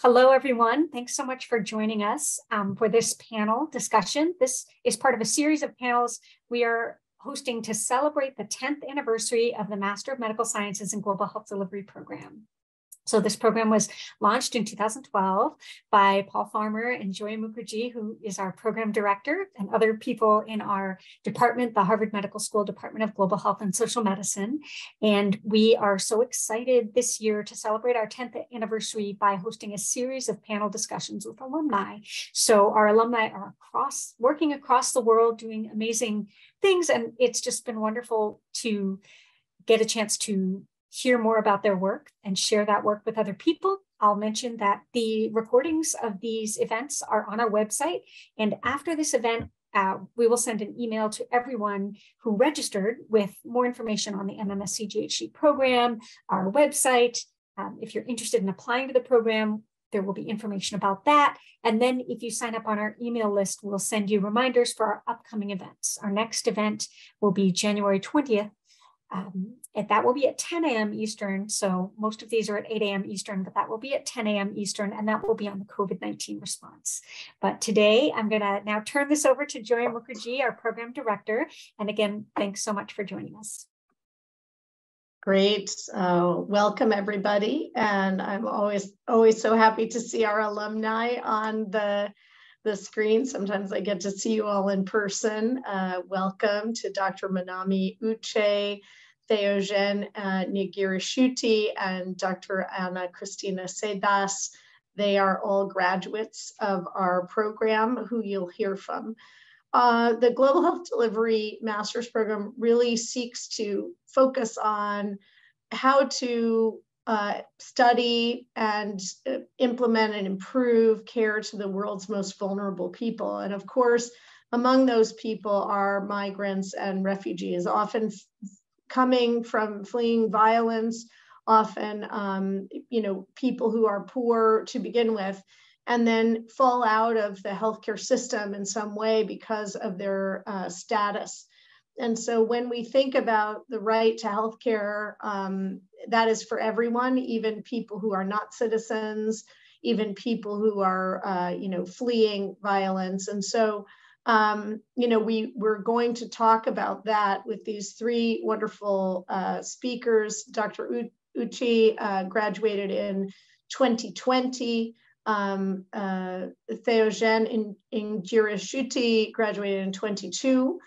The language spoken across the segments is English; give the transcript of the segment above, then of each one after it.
hello, everyone. Thanks so much for joining us um, for this panel discussion. This is part of a series of panels we are hosting to celebrate the 10th anniversary of the Master of Medical Sciences and Global Health Delivery Program. So this program was launched in 2012 by Paul Farmer and Joia Mukherjee, who is our program director, and other people in our department, the Harvard Medical School Department of Global Health and Social Medicine. And we are so excited this year to celebrate our 10th anniversary by hosting a series of panel discussions with alumni. So our alumni are across, working across the world, doing amazing things. And it's just been wonderful to get a chance to hear more about their work and share that work with other people. I'll mention that the recordings of these events are on our website. And after this event, uh, we will send an email to everyone who registered with more information on the MMSc GHD program, our website. Um, if you're interested in applying to the program, there will be information about that. And then if you sign up on our email list, we'll send you reminders for our upcoming events. Our next event will be January 20th um, and that will be at 10 a.m. Eastern. So most of these are at 8 a.m. Eastern, but that will be at 10 a.m. Eastern, and that will be on the COVID 19 response. But today I'm going to now turn this over to Joia Mukherjee, our program director. And again, thanks so much for joining us. Great. Uh, welcome, everybody. And I'm always, always so happy to see our alumni on the the screen. Sometimes I get to see you all in person. Uh, welcome to Dr. Manami Uechi, Theogene uh, and Dr. Ana Cristina Sedas. They are all graduates of our program who you'll hear from. Uh, the Global Health Delivery Master's Program really seeks to focus on how to uh, study and uh, implement and improve care to the world's most vulnerable people. And of course, among those people are migrants and refugees, often coming from fleeing violence, often um, you know people who are poor to begin with, and then fall out of the healthcare system in some way because of their uh, status. And so when we think about the right to healthcare, um, that is for everyone, even people who are not citizens, even people who are, uh, you know, fleeing violence. And so, um, you know, we we're going to talk about that with these three wonderful uh, speakers. Dr. Uechi uh, graduated in 2020. Um, uh, Theogene Ngirinshuti graduated in 22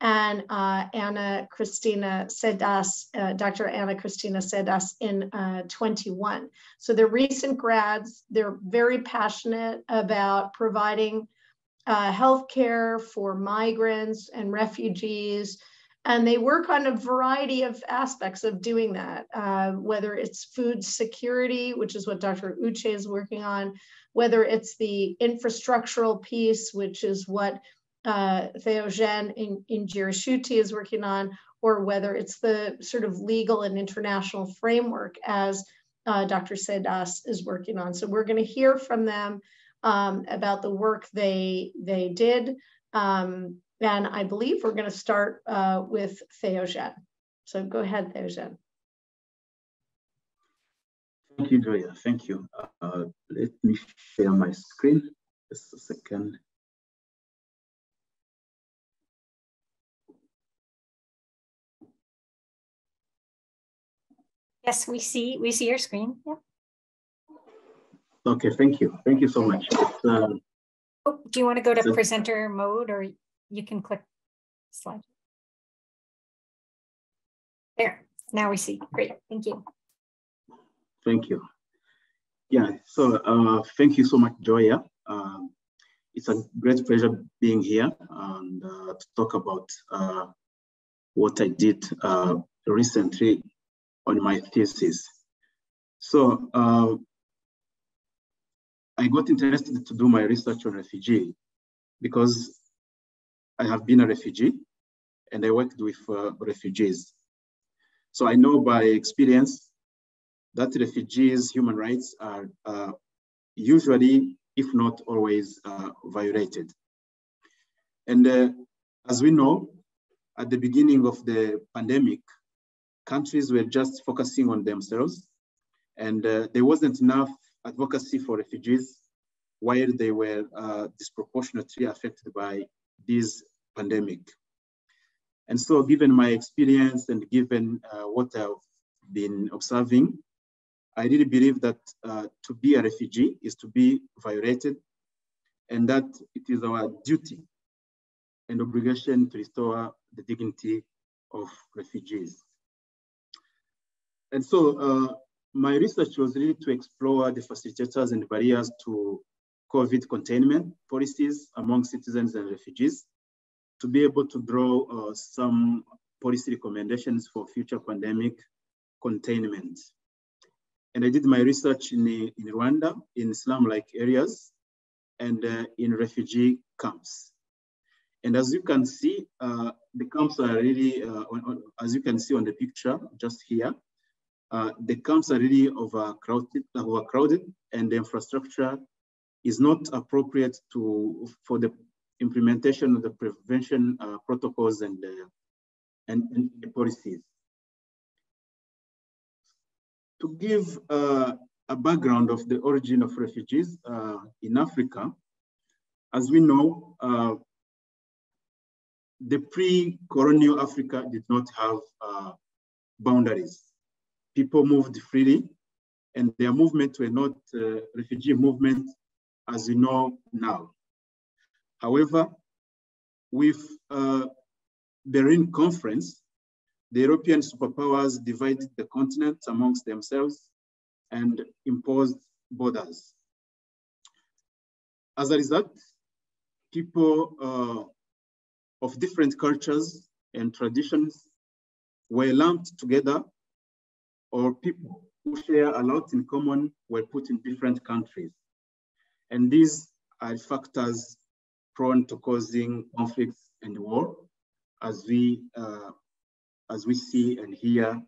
and uh, Ana Cristina Sedas, uh, Dr. Ana Cristina Sedas in uh, 21. So they're recent grads. They're very passionate about providing uh, healthcare for migrants and refugees. And they work on a variety of aspects of doing that, uh, whether it's food security, which is what Dr. Uechi is working on, whether it's the infrastructural piece, which is what uh, Theogene in, in Ngirinshuti is working on, or whether it's the sort of legal and international framework as uh, Dr. Sedas is working on. So we're going to hear from them um, about the work they, they did. Um, and I believe we're going to start uh, with Theogene. So go ahead, Theo Theogene. Thank you, Joia. Thank you. Uh, let me share my screen. Just a second. Yes, we see we see your screen. Yeah. Okay, thank you. Thank you so much. Uh, oh, do you want to go to so, presenter mode or you can click slide? There, now we see. Great, thank you. Thank you. Yeah, so uh, thank you so much, Joia. Uh, it's a great pleasure being here and uh, to talk about uh, what I did uh, recently on my thesis. So uh, I got interested to do my research on refugee because I have been a refugee and I worked with uh, refugees. So I know by experience that refugees' human rights are uh, usually, if not always, uh, violated. And uh, as we know, at the beginning of the pandemic, countries were just focusing on themselves and uh, there wasn't enough advocacy for refugees while they were uh, disproportionately affected by this pandemic. And so given my experience and given uh, what I've been observing, I really believe that uh, to be a refugee is to be violated and that it is our duty and obligation to restore the dignity of refugees. And so uh, my research was really to explore the facilitators and barriers to COVID containment policies among citizens and refugees to be able to draw uh, some policy recommendations for future pandemic containment. And I did my research in, in Rwanda, in slum-like areas, and uh, in refugee camps. And as you can see, uh, the camps are really, uh, on, on, as you can see on the picture just here, uh, the camps are really overcrowded, overcrowded and the infrastructure is not appropriate to for the implementation of the prevention uh, protocols and, uh, and, and, policies. To give uh, a background of the origin of refugees uh, in Africa, as we know, uh, the pre-colonial Africa did not have uh, boundaries people moved freely and their movements were not uh, refugee movements as we know now. However, with uh, Berlin Conference, the European superpowers divided the continent amongst themselves and imposed borders. As a result, people uh, of different cultures and traditions were lumped together or people who share a lot in common were put in different countries. And these are factors prone to causing conflicts and war, as we, uh, as we see and hear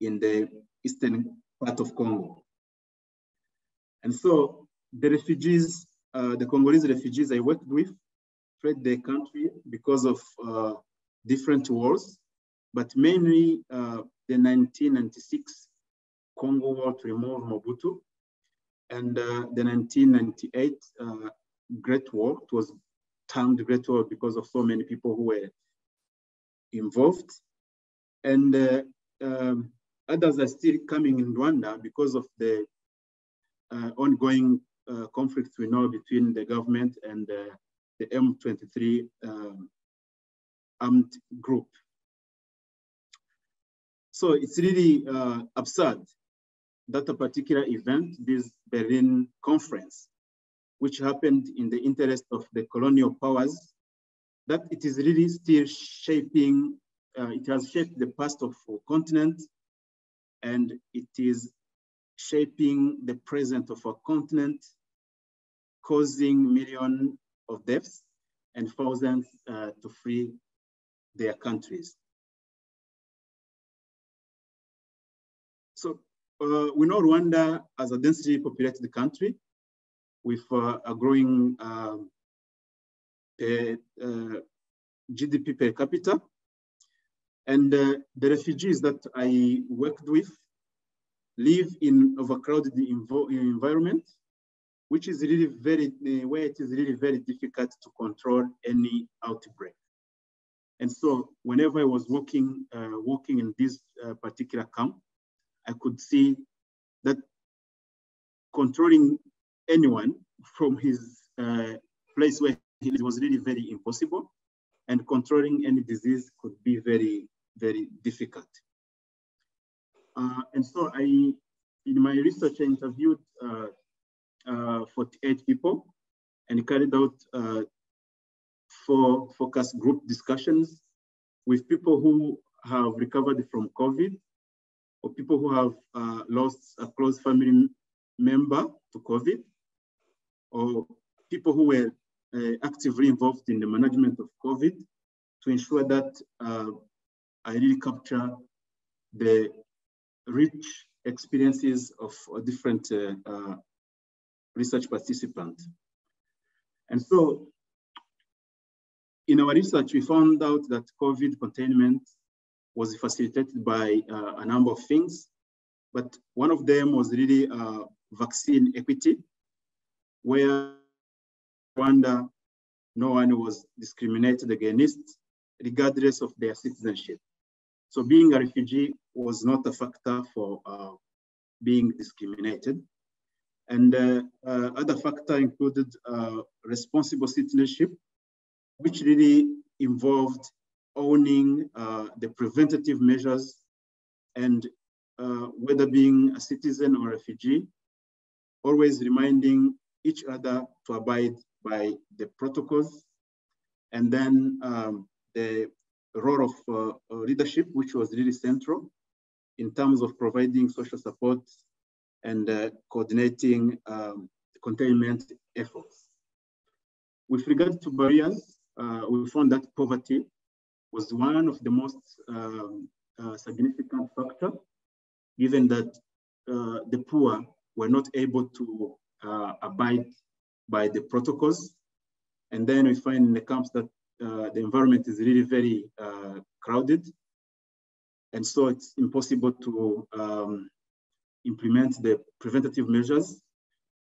in the eastern part of Congo. And so the refugees, uh, the Congolese refugees I worked with fled their country because of uh, different wars, but mainly uh, the 1996 Congo War to remove Mobutu, and uh, the 1998 uh, Great War. It was termed Great War because of so many people who were involved. And uh, um, others are still coming in Rwanda because of the uh, ongoing uh, conflicts we know between the government and uh, the M23 um, armed group. So it's really uh, absurd that a particular event, this Berlin conference, which happened in the interest of the colonial powers, that it is really still shaping, uh, it has shaped the past of our continent, and it is shaping the present of our continent, causing millions of deaths and thousands uh, to flee their countries. Uh, we know Rwanda as a densely populated country with uh, a growing um, uh, GDP per capita. And uh, the refugees that I worked with live in overcrowded environment, which is really very, where it is really very difficult to control any outbreak. And so whenever I was working, uh, working in this uh, particular camp, I could see that controlling anyone from his uh, place where he was really very impossible and controlling any disease could be very, very difficult. Uh, and so I, in my research, I interviewed uh, uh 48 people and carried out uh, four focus group discussions with people who have recovered from COVID or people who have uh, lost a close family member to COVID, or people who were uh, actively involved in the management of COVID to ensure that uh, I really capture the rich experiences of different uh, uh, research participants. And so in our research, we found out that COVID containment was facilitated by uh, a number of things. but one of them was really uh, vaccine equity, where Rwanda, no one was discriminated against, regardless of their citizenship. So being a refugee was not a factor for uh, being discriminated. And uh, uh, other factor included uh, responsible citizenship, which really involved owning uh, the preventative measures and uh, whether being a citizen or a refugee, always reminding each other to abide by the protocols and then um, the role of uh, leadership, which was really central in terms of providing social support and uh, coordinating um, containment efforts. With regard to barriers, uh, we found that poverty was one of the most um, uh, significant factor, given that uh, the poor were not able to uh, abide by the protocols. And then we find in the camps that uh, the environment is really very crowded. And so it's impossible to um, implement the preventative measures.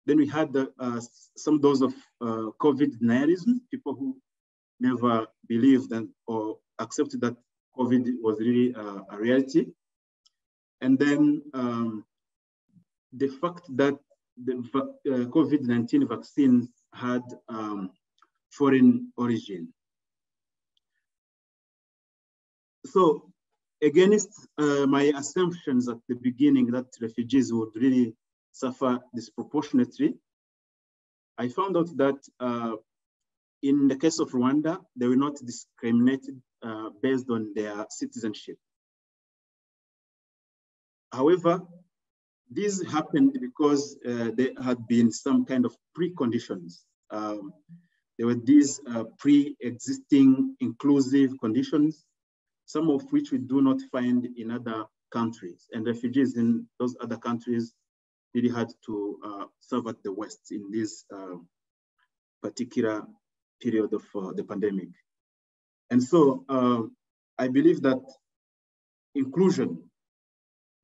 Then we had the, uh, some dose of uh, COVID denialism, people who never believed and, or accepted that COVID was really uh, a reality. And then um, the fact that the uh, COVID-19 vaccines had um, foreign origin. So against uh, my assumptions at the beginning that refugees would really suffer disproportionately, I found out that uh, in the case of Rwanda, they were not discriminated uh, based on their citizenship. However, this happened because uh, there had been some kind of preconditions. Um, there were these uh, pre-existing inclusive conditions some of which we do not find in other countries. And refugees in those other countries really had to uh, serve at the West in this uh, particular period of uh, the pandemic. And so uh, I believe that inclusion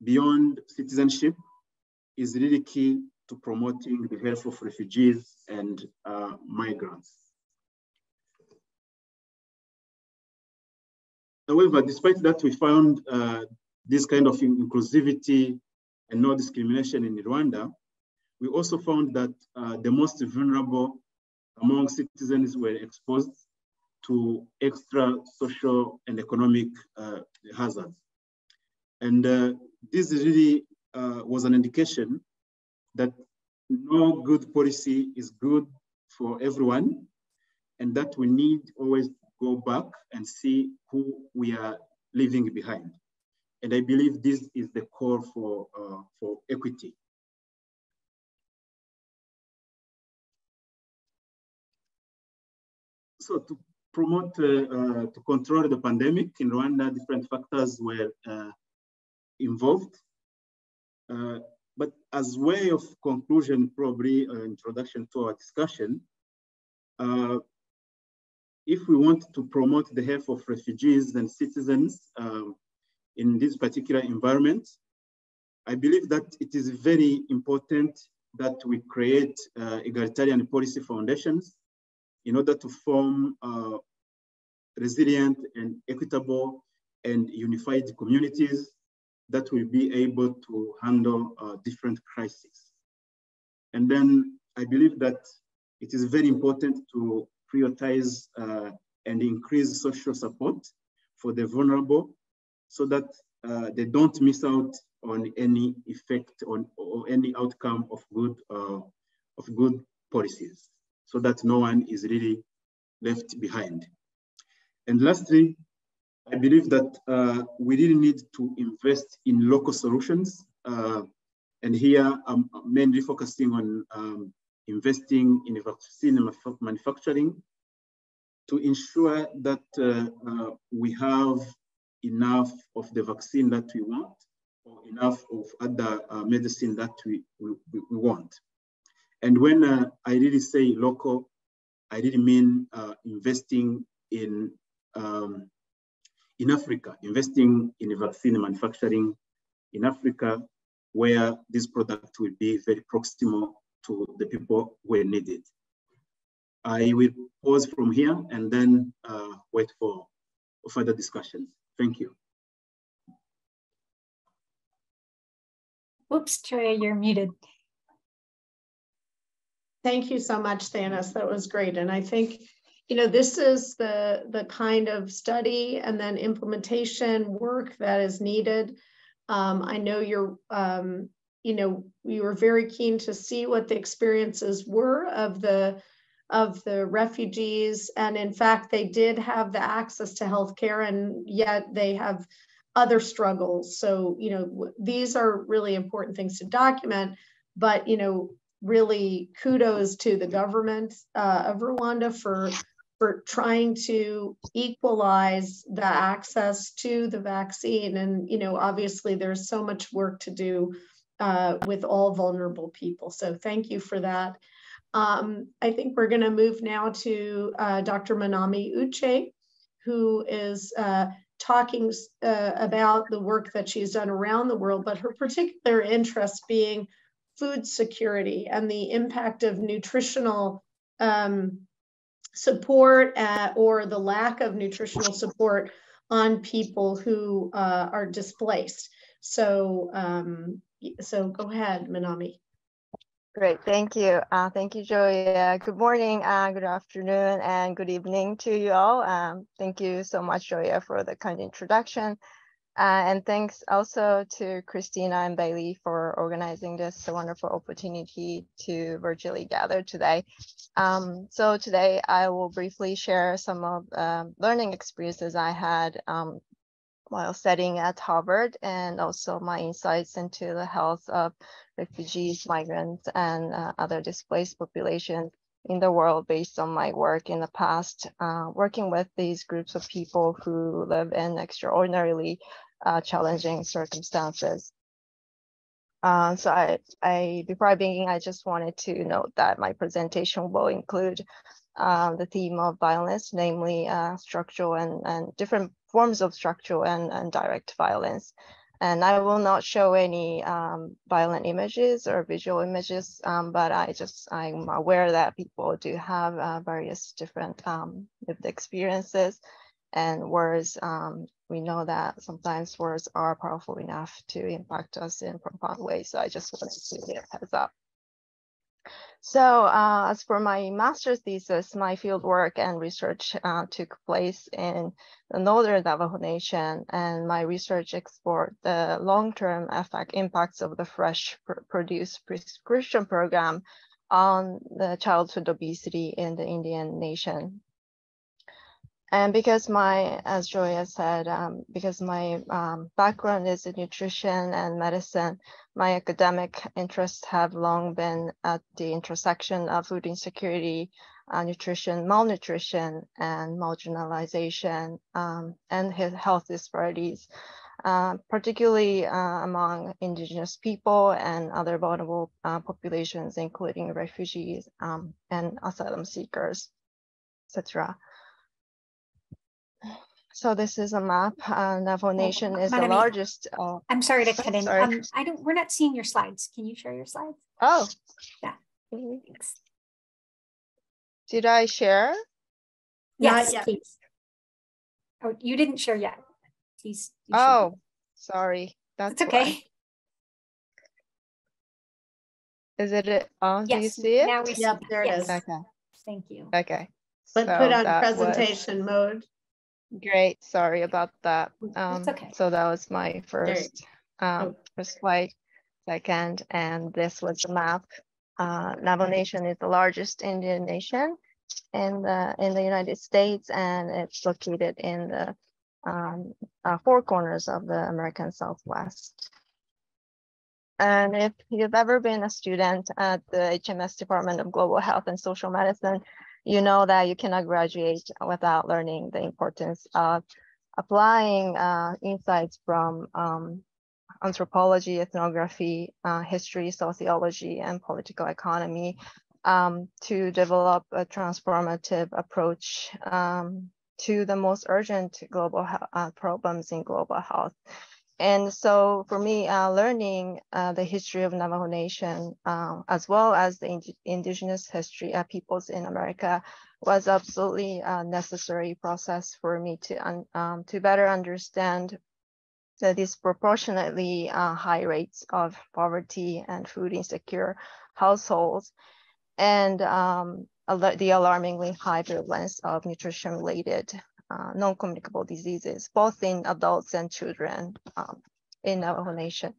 beyond citizenship is really key to promoting the health of refugees and uh, migrants. However, despite that, we found uh, this kind of inclusivity and no discrimination in Rwanda. We also found that uh, the most vulnerable among citizens were exposed to extra social and economic uh, hazards. And uh, this really uh, was an indication that no good policy is good for everyone and that we need always go back and see who we are leaving behind. And I believe this is the core for, uh, for equity. So to promote, uh, uh, to control the pandemic in Rwanda, different factors were uh, involved. But as way of conclusion, probably introduction to our discussion, if we want to promote the health of refugees and citizens um, in this particular environment, I believe that it is very important that we create uh, egalitarian policy foundations in order to form uh, resilient and equitable and unified communities that will be able to handle uh, different crises. And then I believe that it is very important to prioritize uh, and increase social support for the vulnerable so that uh, they don't miss out on any effect on or any outcome of good uh, of good policies so that no one is really left behind. And lastly, I believe that uh, we really need to invest in local solutions. Uh, and here I'm mainly focusing on um, investing in vaccine manufacturing to ensure that uh, uh, we have enough of the vaccine that we want or enough of other uh, medicine that we, we, we, want. And when uh, I really say local, I really mean uh, investing in, um, in Africa, investing in vaccine manufacturing in Africa where this product will be very proximal to the people who need it. I will pause from here and then uh, wait for further discussions. Thank you. Oops, Joia, you're muted. Thank you so much, Thanos. That was great. And I think, you know, this is the, the kind of study and then implementation work that is needed. Um, I know you're, um, you know, we were very keen to see what the experiences were of the of the refugees. And in fact, they did have the access to healthcare, and yet they have other struggles. So, you know, these are really important things to document. But, you know, really kudos to the government uh, of Rwanda for for trying to equalize the access to the vaccine. And, you know, obviously there's so much work to do uh, with all vulnerable people. So thank you for that. Um, I think we're going to move now to uh, Dr. Manami Uechi, who is uh, talking uh, about the work that she's done around the world, but her particular interest being food security and the impact of nutritional um, support uh, or the lack of nutritional support on people who uh, are displaced. So, um, so go ahead, Manami. Great, thank you. Uh, thank you, Joey. Good morning, uh, good afternoon, and good evening to you all. Um, thank you so much, Joia, for the kind introduction. Uh, and thanks also to Christina and Bailey for organizing this wonderful opportunity to virtually gather today. Um, so today I will briefly share some of um, learning experiences I had um, while studying at Harvard and also my insights into the health of refugees, migrants, and uh, other displaced populations in the world based on my work in the past, uh, working with these groups of people who live in extraordinarily uh, challenging circumstances. Uh, so I, I, before I begin, I just wanted to note that my presentation will include um, the theme of violence, namely uh, structural and, and different forms of structural and, and direct violence. And I will not show any um, violent images or visual images, um, but I just, I'm aware that people do have uh, various different um, lived experiences and words. Um, we know that sometimes words are powerful enough to impact us in profound ways. So I just wanted to give a heads up. So uh, as for my master's thesis, my field work and research uh, took place in the Northern Navajo Nation, and my research explored the long-term effect impacts of the fresh pr produce prescription program on the childhood obesity in the Indian nation. And because my, as Joia said, um, because my um, background is in nutrition and medicine, my academic interests have long been at the intersection of food insecurity, uh, nutrition, malnutrition, and marginalization, um, and health disparities, uh, particularly uh, among indigenous people and other vulnerable uh, populations, including refugees um, and asylum seekers, etc. So this is a map. Uh, Navajo Nation is the largest. Uh, I'm sorry to cut in. Um, I don't. We're not seeing your slides. Can you share your slides? Oh, yeah. Thanks. Did I share? Yes, please. Oh, you didn't share yet. Please. Oh, sorry. That's it's okay. Why. Is it on? Yes, Do you see it? Now we yep, there it yes. is. Okay. Thank you. Okay. But so put on presentation was... mode. Great. Sorry about that. Um, That's okay. So that was my first, um, first slide, second, and this was the map. Uh, Navajo Nation is the largest Indian nation in the in the United States, and it's located in the um, uh, four corners of the American Southwest. And if you've ever been a student at the HMS Department of Global Health and Social Medicine, you know that you cannot graduate without learning the importance of applying uh, insights from um, anthropology, ethnography, uh, history, sociology, and political economy um, to develop a transformative approach um, to the most urgent global uh, problems in global health. And so for me, uh, learning uh, the history of Navajo Nation, uh, as well as the ind indigenous history of peoples in America was absolutely a necessary process for me to, um, to better understand the disproportionately uh, high rates of poverty and food insecure households and um, the alarmingly high prevalence of nutrition related uh, non-communicable diseases, both in adults and children um, in Navajo Nation.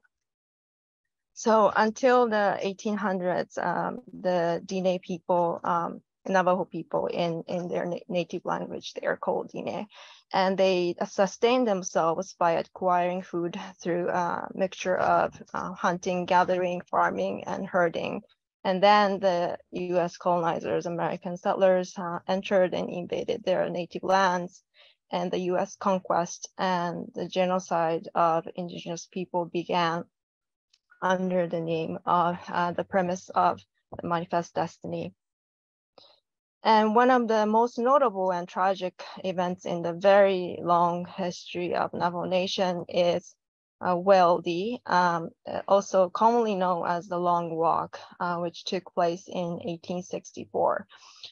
So until the 1800s, um, the Diné people, um, Navajo people in, in their na native language, they are called Diné, and they sustain themselves by acquiring food through a mixture of uh, hunting, gathering, farming, and herding and then the US colonizers, American settlers uh, entered and invaded their native lands and the US conquest and the genocide of indigenous people began under the name of uh, the premise of the Manifest Destiny. And one of the most notable and tragic events in the very long history of Navajo Nation is uh, Hwéeldi, um, uh, also commonly known as the Long Walk, uh, which took place in 1864.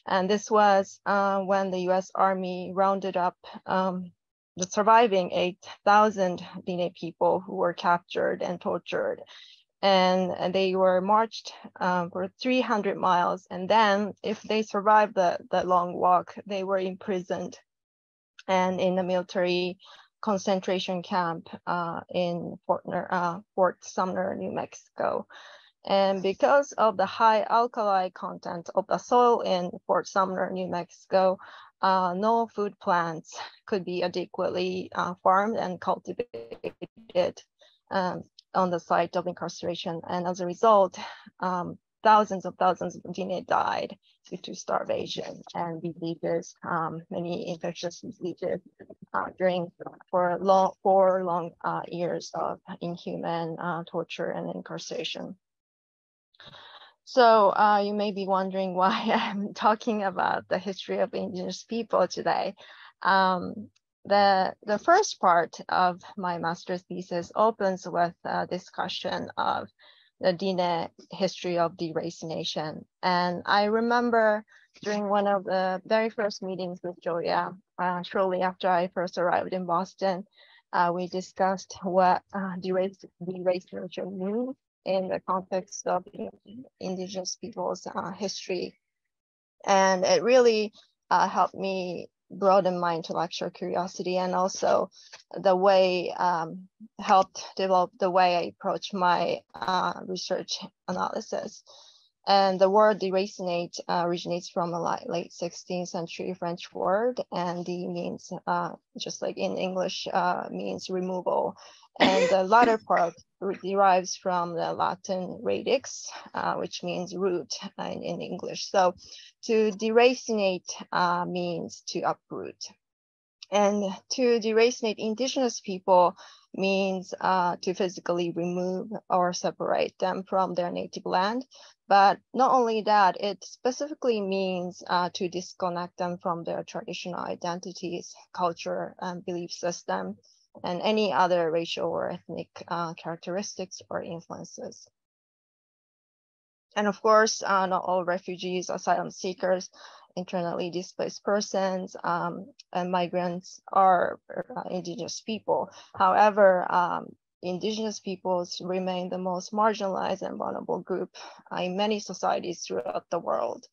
And this was uh, when the US Army rounded up um, the surviving 8,000 Diné people who were captured and tortured. And they were marched um, for 300 miles. And then if they survived the, the long walk, they were imprisoned and in the military concentration camp uh, in Fort, uh, Fort Sumner, New Mexico. And because of the high alkali content of the soil in Fort Sumner, New Mexico, uh, no food plants could be adequately uh, farmed and cultivated um, on the site of incarceration. And as a result, um, thousands of thousands of Diné died due to starvation and diseases, um, many infectious diseases uh, during for long four long uh, years of inhuman uh, torture and incarceration. So uh, you may be wondering why I'm talking about the history of indigenous people today. Um, the, the first part of my master's thesis opens with a discussion of the Diné history of deracination. And I remember during one of the very first meetings with Joia, uh, shortly after I first arrived in Boston, uh, we discussed what uh, deracination means in the context of indigenous people's uh, history. And it really uh, helped me broaden my intellectual curiosity and also the way um, helped develop the way I approach my uh, research analysis. And the word deracinate uh, originates from a late 16th century French word, and the means, uh, just like in English, uh, means removal. And the latter part derives from the Latin radix, uh, which means root uh, in, in, English. So to deracinate uh, means to uproot. And to deracinate indigenous people means uh, to physically remove or separate them from their native land. But not only that, it specifically means uh, to disconnect them from their traditional identities, culture, and belief system, and any other racial or ethnic uh, characteristics or influences. And of course, uh, not all refugees, asylum seekers, internally displaced persons, um, and migrants are uh, indigenous people. However, um, indigenous peoples remain the most marginalized and vulnerable group uh, in many societies throughout the world.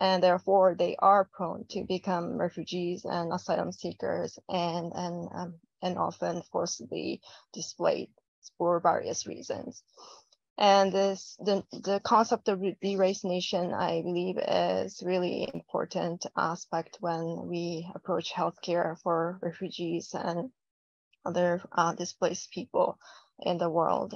And therefore, they are prone to become refugees and asylum seekers and, and, um, and often forcibly displaced for various reasons. And this the, the concept of deracination, I believe, is really important aspect when we approach healthcare for refugees and other uh, displaced people in the world.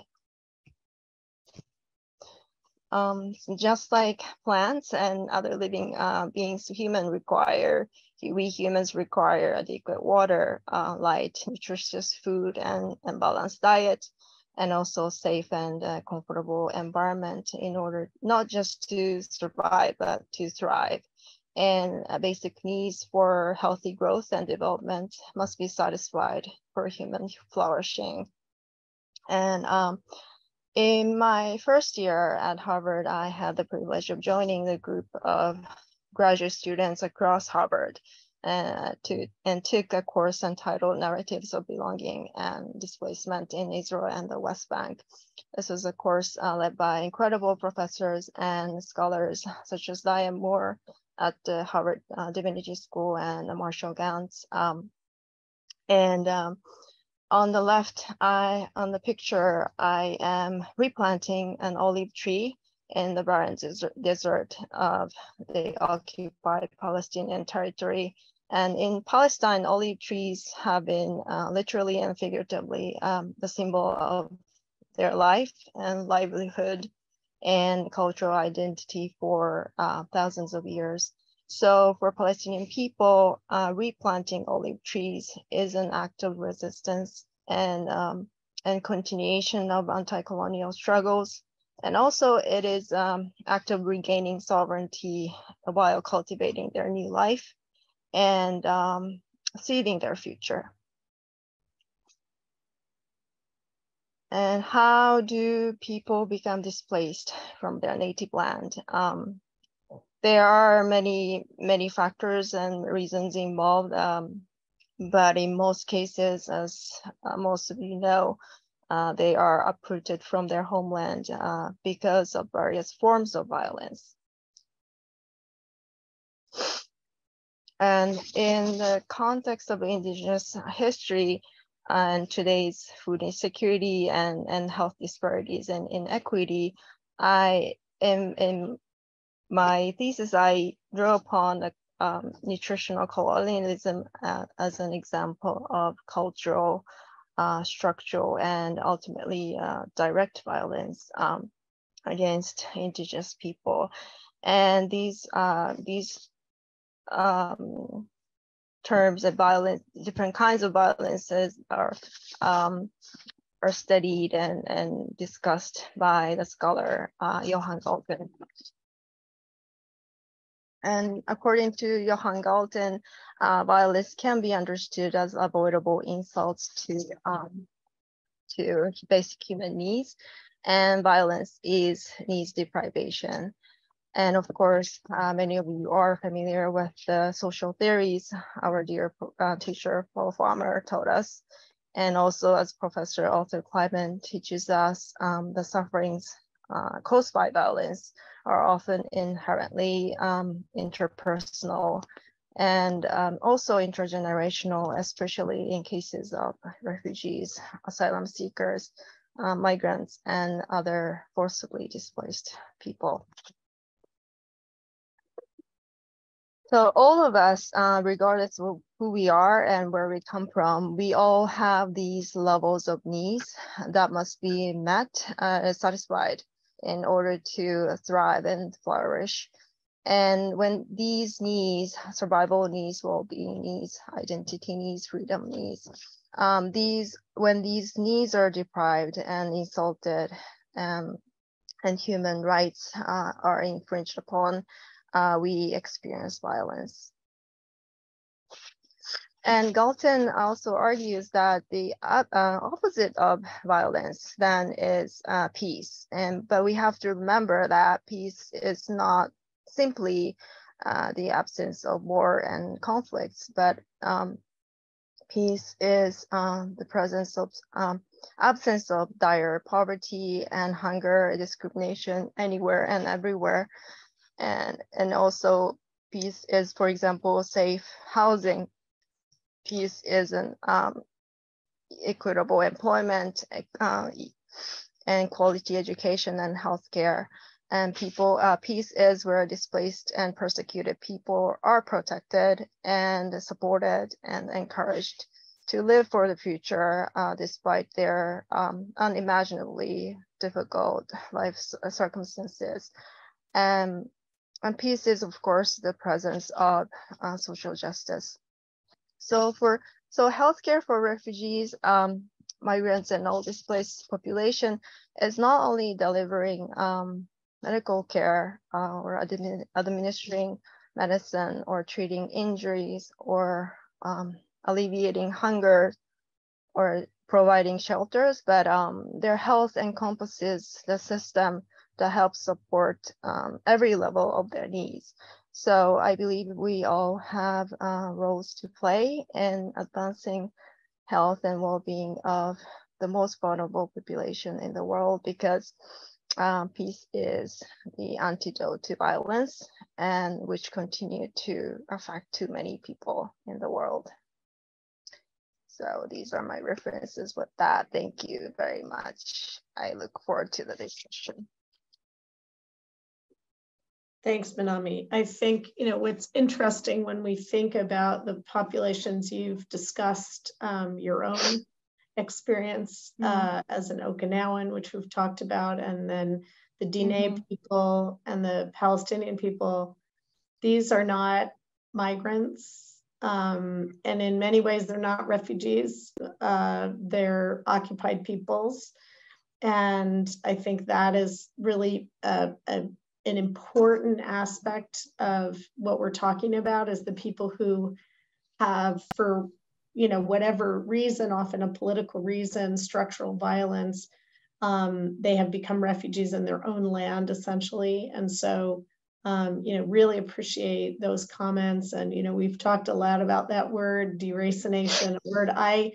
Um, just like plants and other living uh, beings, human require, we humans require adequate water, uh, light, nutritious food, and, and balanced diet and also safe and uh, comfortable environment in order not just to survive, but to thrive. And uh, basic needs for healthy growth and development must be satisfied for human flourishing. And um, in my first year at Harvard, I had the privilege of joining the group of graduate students across Harvard uh, to, and took a course entitled Narratives of Belonging and Displacement in Israel and the West Bank. This was a course uh, led by incredible professors and scholars such as Diane Moore at the Harvard uh, Divinity School and Marshall Ganz. Um, and um, on the left, I on the picture, I am replanting an olive tree in the barren desert of the occupied Palestinian territory. And in Palestine, olive trees have been uh, literally and figuratively um, the symbol of their life and livelihood and cultural identity for uh, thousands of years. So for Palestinian people, uh, replanting olive trees is an act of resistance and, um, and continuation of anti-colonial struggles and also it is um, act of regaining sovereignty while cultivating their new life and um, seeding their future. And how do people become displaced from their native land? Um, there are many, many factors and reasons involved, um, but in most cases, as uh, most of you know, uh, they are uprooted from their homeland uh, because of various forms of violence. And in the context of indigenous history and today's food insecurity and, and health disparities and inequity, I am in my thesis, I draw upon the um, nutritional colonialism uh, as an example of cultural uh, structural and ultimately uh, direct violence um, against indigenous people. And these uh, these um, terms of violence, different kinds of violences are um, are studied and, and discussed by the scholar uh, Johan Galtung. And according to Johan Galtung, uh, violence can be understood as avoidable insults to, um, to basic human needs, and violence is needs deprivation. And of course, uh, many of you are familiar with the social theories our dear uh, teacher Paul Farmer taught us. And also as Professor Arthur Kleinman teaches us, um, the sufferings uh, caused by violence are often inherently um, interpersonal and um, also intergenerational, especially in cases of refugees, asylum seekers, uh, migrants, and other forcibly displaced people. So all of us, uh, regardless of who we are and where we come from, we all have these levels of needs that must be met, uh, satisfied in order to thrive and flourish. And when these needs, survival needs, well-being needs, identity needs, freedom needs, um, these when these needs are deprived and insulted, um, and human rights uh, are infringed upon, uh, we experience violence. And Galtung also argues that the uh, opposite of violence then is uh, peace. And but we have to remember that peace is not simply uh, the absence of war and conflicts, but um, peace is um, the presence of um, absence of dire poverty and hunger, discrimination anywhere and everywhere. And, and also peace is, for example, safe housing piece is an um, equitable employment uh, and quality education and healthcare. And people, uh, peace is where displaced and persecuted people are protected and supported and encouraged to live for the future uh, despite their um, unimaginably difficult life circumstances. And, and peace is, of course, the presence of uh, social justice. So for so healthcare for refugees, um, migrants, and all displaced population is not only delivering um, medical care uh, or admi administering medicine or treating injuries or um, alleviating hunger or providing shelters, but um, their health encompasses the system that helps support um, every level of their needs. So I believe we all have uh, roles to play in advancing health and well-being of the most vulnerable population in the world because um, peace is the antidote to violence and which continue to affect too many people in the world. So these are my references with that. Thank you very much. I look forward to the discussion. Thanks, Manami. I think, you know, what's interesting when we think about the populations you've discussed, um, your own experience mm-hmm. uh, as an Okinawan, which we've talked about, and then the Diné mm-hmm. people and the Palestinian people, these are not migrants. Um, and in many ways, they're not refugees, uh, they're occupied peoples. And I think that is really a, a, an important aspect of what we're talking about is the people who have, for you know, whatever reason, often a political reason, structural violence, um, they have become refugees in their own land, essentially. And so, um, you know, really appreciate those comments. And, you know, we've talked a lot about that word, deracination, a word I.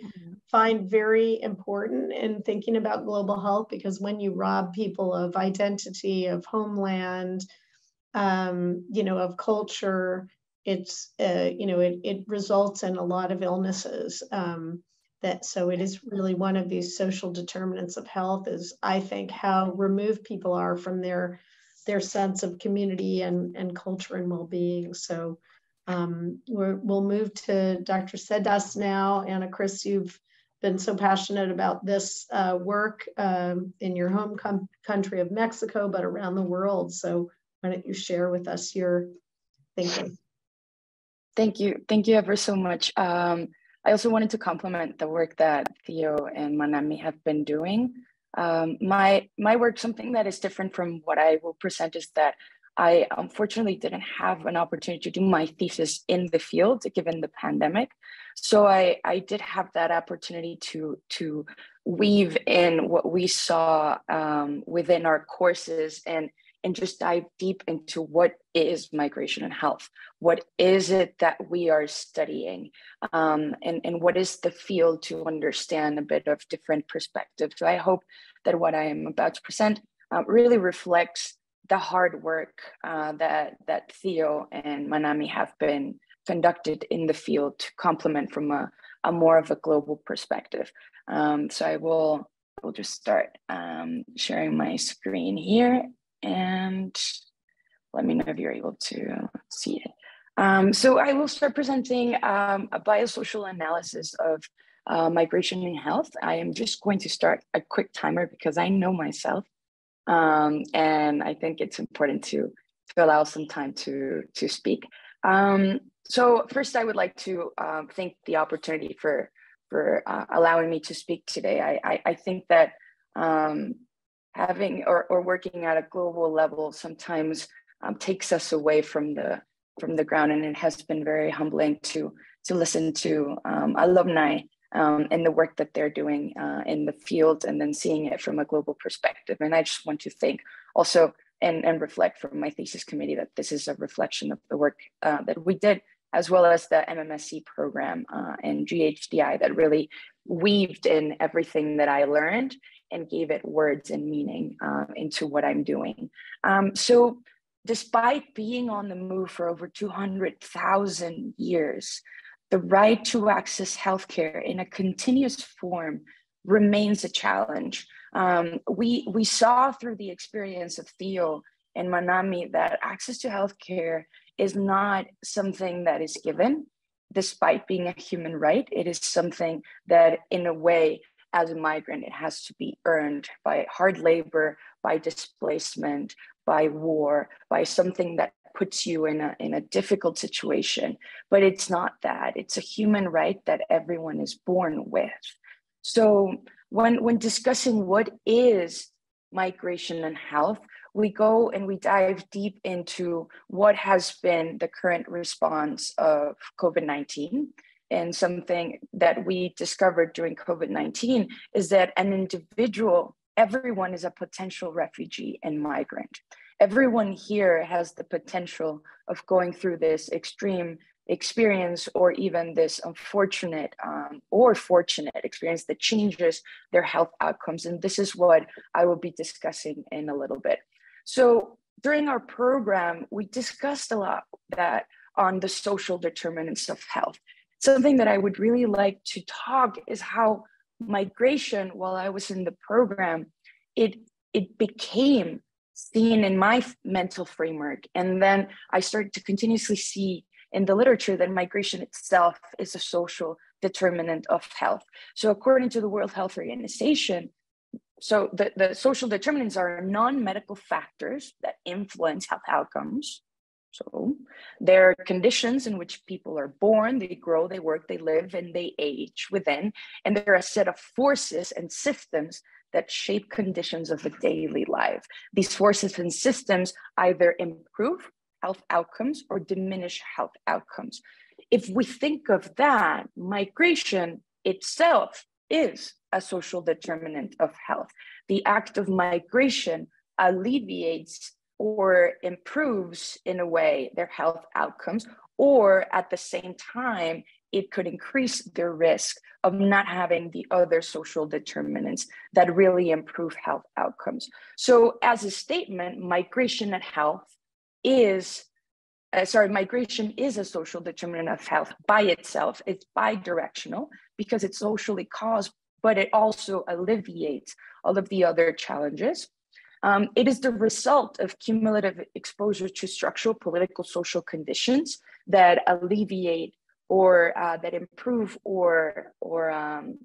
find very important in thinking about global health because when you rob people of identity, of homeland, um, you know, of culture, it's uh, you know it, it results in a lot of illnesses um, that so it is really one of these social determinants of health is i think how removed people are from their their sense of community and, and culture and well-being. So um, we will move to dr sedas now. Ana chris you've been so passionate about this uh, work um, in your home country of mexico but around the world so why don't you share with us your thinking Thank you. Thank you ever so much. Um, I also wanted to compliment the work that Theo and Manami have been doing. Um, my my work, something that is different from what I will present, is that I unfortunately didn't have an opportunity to do my thesis in the field given the pandemic. So I, I did have that opportunity to, to weave in what we saw um, within our courses and and just dive deep into what is migration and health. What is it that we are studying? Um, and, and what is the field to understand a bit of different perspectives? So I hope that what I am about to present uh, really reflects the hard work uh, that, that Theo and Manami have been conducted in the field to complement from a, a more of a global perspective. Um, so I will, will just start um, sharing my screen here and let me know if you're able to see it. Um, so I will start presenting um, a biosocial analysis of uh, migration and health. I am just going to start a quick timer because I know myself. Um, and I think it's important to, to allow some time to, to speak. Um, so first I would like to uh, thank the opportunity for, for uh, allowing me to speak today. I, I, I think that um, having or, or working at a global level sometimes um, takes us away from the from the ground and it has been very humbling to to listen to um, alumni um, and the work that they're doing uh, in the field and then seeing it from a global perspective and i just want to thank also and, and reflect from my thesis committee that this is a reflection of the work uh, that we did as well as the mmsc program uh, and ghdi that really weaved in everything that i learned and gave it words and meaning um, into what I'm doing. Um, so, despite being on the move for over 200,000 years, the right to access healthcare in a continuous form remains a challenge. Um, we, we saw through the experience of Theo and Manami that access to healthcare is not something that is given, despite being a human right. It is something that, in a way, as a migrant, it has to be earned by hard labor, by displacement, by war, by something that puts you in a, in a difficult situation. But it's not that. It's a human right that everyone is born with. So when, when discussing what is migration and health, we go and we dive deep into what has been the current response of COVID 19 and something that we discovered during COVID 19 is that an individual, everyone is a potential refugee and migrant. Everyone here has the potential of going through this extreme experience or even this unfortunate um, or fortunate experience that changes their health outcomes. And this is what I will be discussing in a little bit. So during our program, we discussed a lot that on the social determinants of health. Something that I would really like to talk is how migration, while I was in the program, it it became seen in my mental framework. And then I started to continuously see in the literature that migration itself is a social determinant of health. So according to the World Health Organization, so the, the social determinants are non-medical factors that influence health outcomes so there are conditions in which people are born, they grow, they work, they live, and they age within. And there are a set of forces and systems that shape conditions of the daily life. These forces and systems either improve health outcomes or diminish health outcomes. If we think of that, migration itself is a social determinant of health. The act of migration alleviates or improves in a way their health outcomes, or at the same time, it could increase their risk of not having the other social determinants that really improve health outcomes. So, as a statement, migration and health is, uh, sorry, migration is a social determinant of health by itself. It's bi-directional because it's socially caused, but it also alleviates all of the other challenges. Um, it is the result of cumulative exposure to structural, political, social conditions that alleviate or uh, that improve or or um,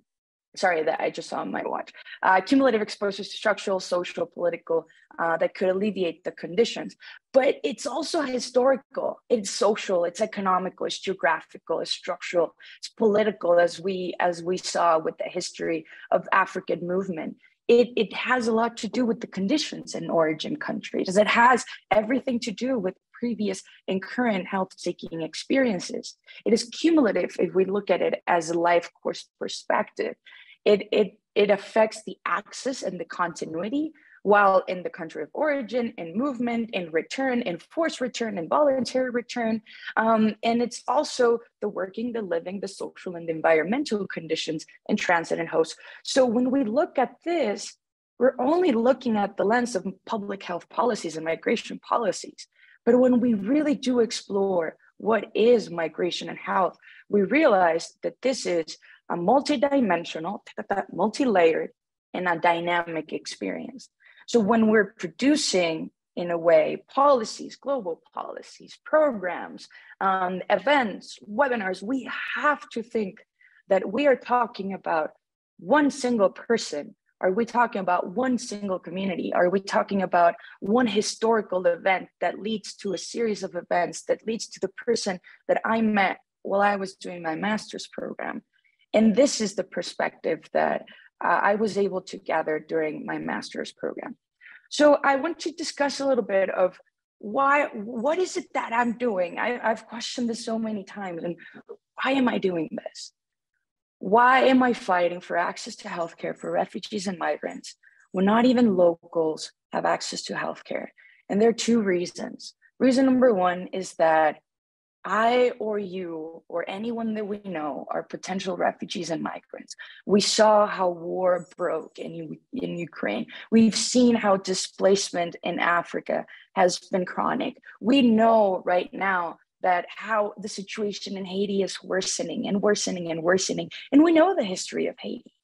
sorry that I just saw on my watch. Uh, cumulative exposure to structural, social, political uh, that could alleviate the conditions. But it's also historical. It's social. It's economical. It's geographical. It's structural. It's political, as we as we saw with the history of African movement it, it has a lot to do with the conditions in origin countries. It has everything to do with previous and current health seeking experiences. It is cumulative if we look at it as a life course perspective. It, it, it affects the access and the continuity while in the country of origin, in movement, in return, in forced return, in voluntary return. Um, and it's also the working, the living, the social and the environmental conditions in transit and host. So when we look at this, we're only looking at the lens of public health policies and migration policies. But when we really do explore what is migration and health, we realize that this is a multidimensional, multi-layered, and a dynamic experience. So when we're producing, in a way, policies, global policies, programs, um, events, webinars, we have to think that we are talking about one single person. Are we talking about one single community? Are we talking about one historical event that leads to a series of events that leads to the person that I met while I was doing my master's program? And this is the perspective that uh, I was able to gather during my master's program. So I want to discuss a little bit of why, what is it that I'm doing? I, I've questioned this so many times and why am I doing this? Why am I fighting for access to healthcare for refugees and migrants when not even locals have access to healthcare? And there are two reasons. Reason number one is that I or you or anyone that we know are potential refugees and migrants. We saw how war broke in, in Ukraine. We've seen how displacement in Africa has been chronic. We know right now that how the situation in Haiti is worsening and worsening and worsening. And we know the history of Haiti.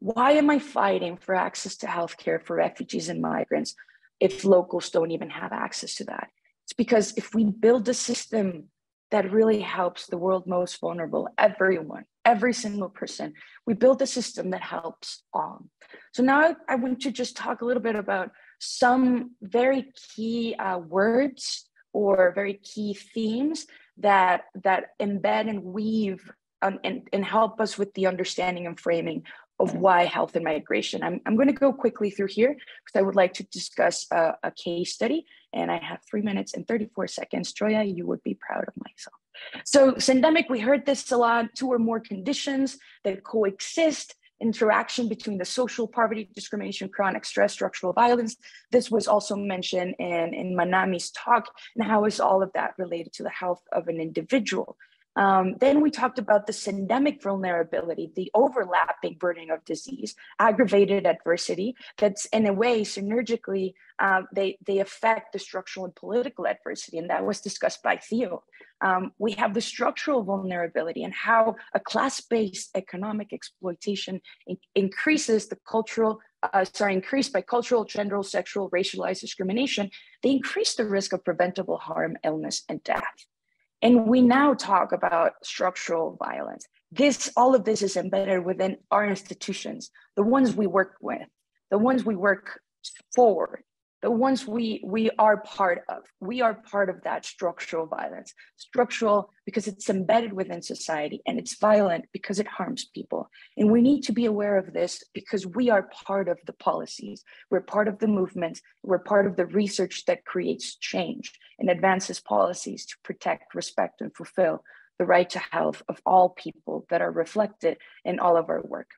Why am I fighting for access to healthcare for refugees and migrants if locals don't even have access to that? It's because if we build a system that really helps the world most vulnerable, everyone, every single person. We build a system that helps all. So now I want to just talk a little bit about some very key uh, words or very key themes that that embed and weave um, and, and help us with the understanding and framing of why health and migration. I'm, I'm going to go quickly through here because I would like to discuss a, a, case study and I have three minutes and 34 seconds. Joia, you would be proud of myself. So syndemic, we heard this a lot, two or more conditions that coexist, interaction between the social poverty, discrimination, chronic stress, structural violence. This was also mentioned in, in Manami's talk, and how is all of that related to the health of an individual? Um, then we talked about the syndemic vulnerability, the overlapping burden of disease, aggravated adversity, that's in a way synergically, uh, they, they affect the structural and political adversity, and that was discussed by Theo. Um, we have the structural vulnerability and how a class-based economic exploitation in increases the cultural, uh, sorry, increased by cultural, gender, sexual, racialized discrimination, they increase the risk of preventable harm, illness, and death. And we now talk about structural violence. This, all of this is embedded within our institutions, the ones we work with, the ones we work for, the ones we we are part of. We are part of that structural violence. Structural because it's embedded within society and it's violent because it harms people. And we need to be aware of this because we are part of the policies. We're part of the movements. We're part of the research that creates change and advances policies to protect respect and fulfill the right to health of all people that are reflected in all of our work.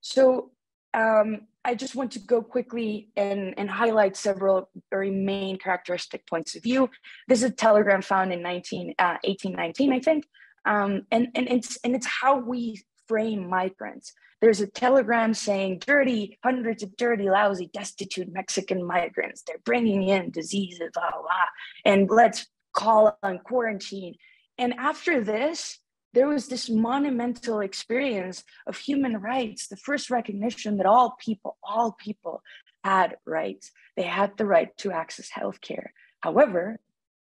So um, I just want to go quickly and, and highlight several very main characteristic points of view. This is a telegram found in 19, uh, 1819, I think. Um, and, and, it's, and it's how we frame migrants. There's a telegram saying dirty, hundreds of dirty, lousy, destitute Mexican migrants. They're bringing in diseases, blah, blah, and let's call on quarantine. And after this, there was this monumental experience of human rights, the first recognition that all people, all people had rights. They had the right to access healthcare. However,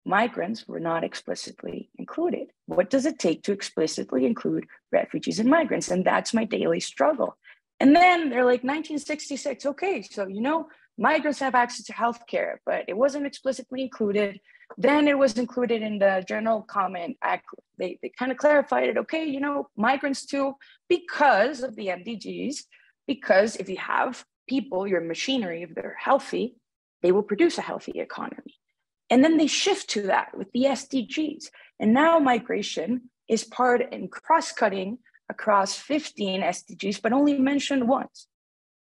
migrants were not explicitly included. What does it take to explicitly include refugees and migrants? And that's my daily struggle. And then they're like 1966, okay, so you know, migrants have access to healthcare, but it wasn't explicitly included. Then it was included in the General Comment Act. They, they kind of clarified it, okay, you know, migrants too, because of the MDGs, because if you have people, your machinery, if they're healthy, they will produce a healthy economy. And then they shift to that with the SDGs. And now migration is part and cross-cutting across 15 SDGs, but only mentioned once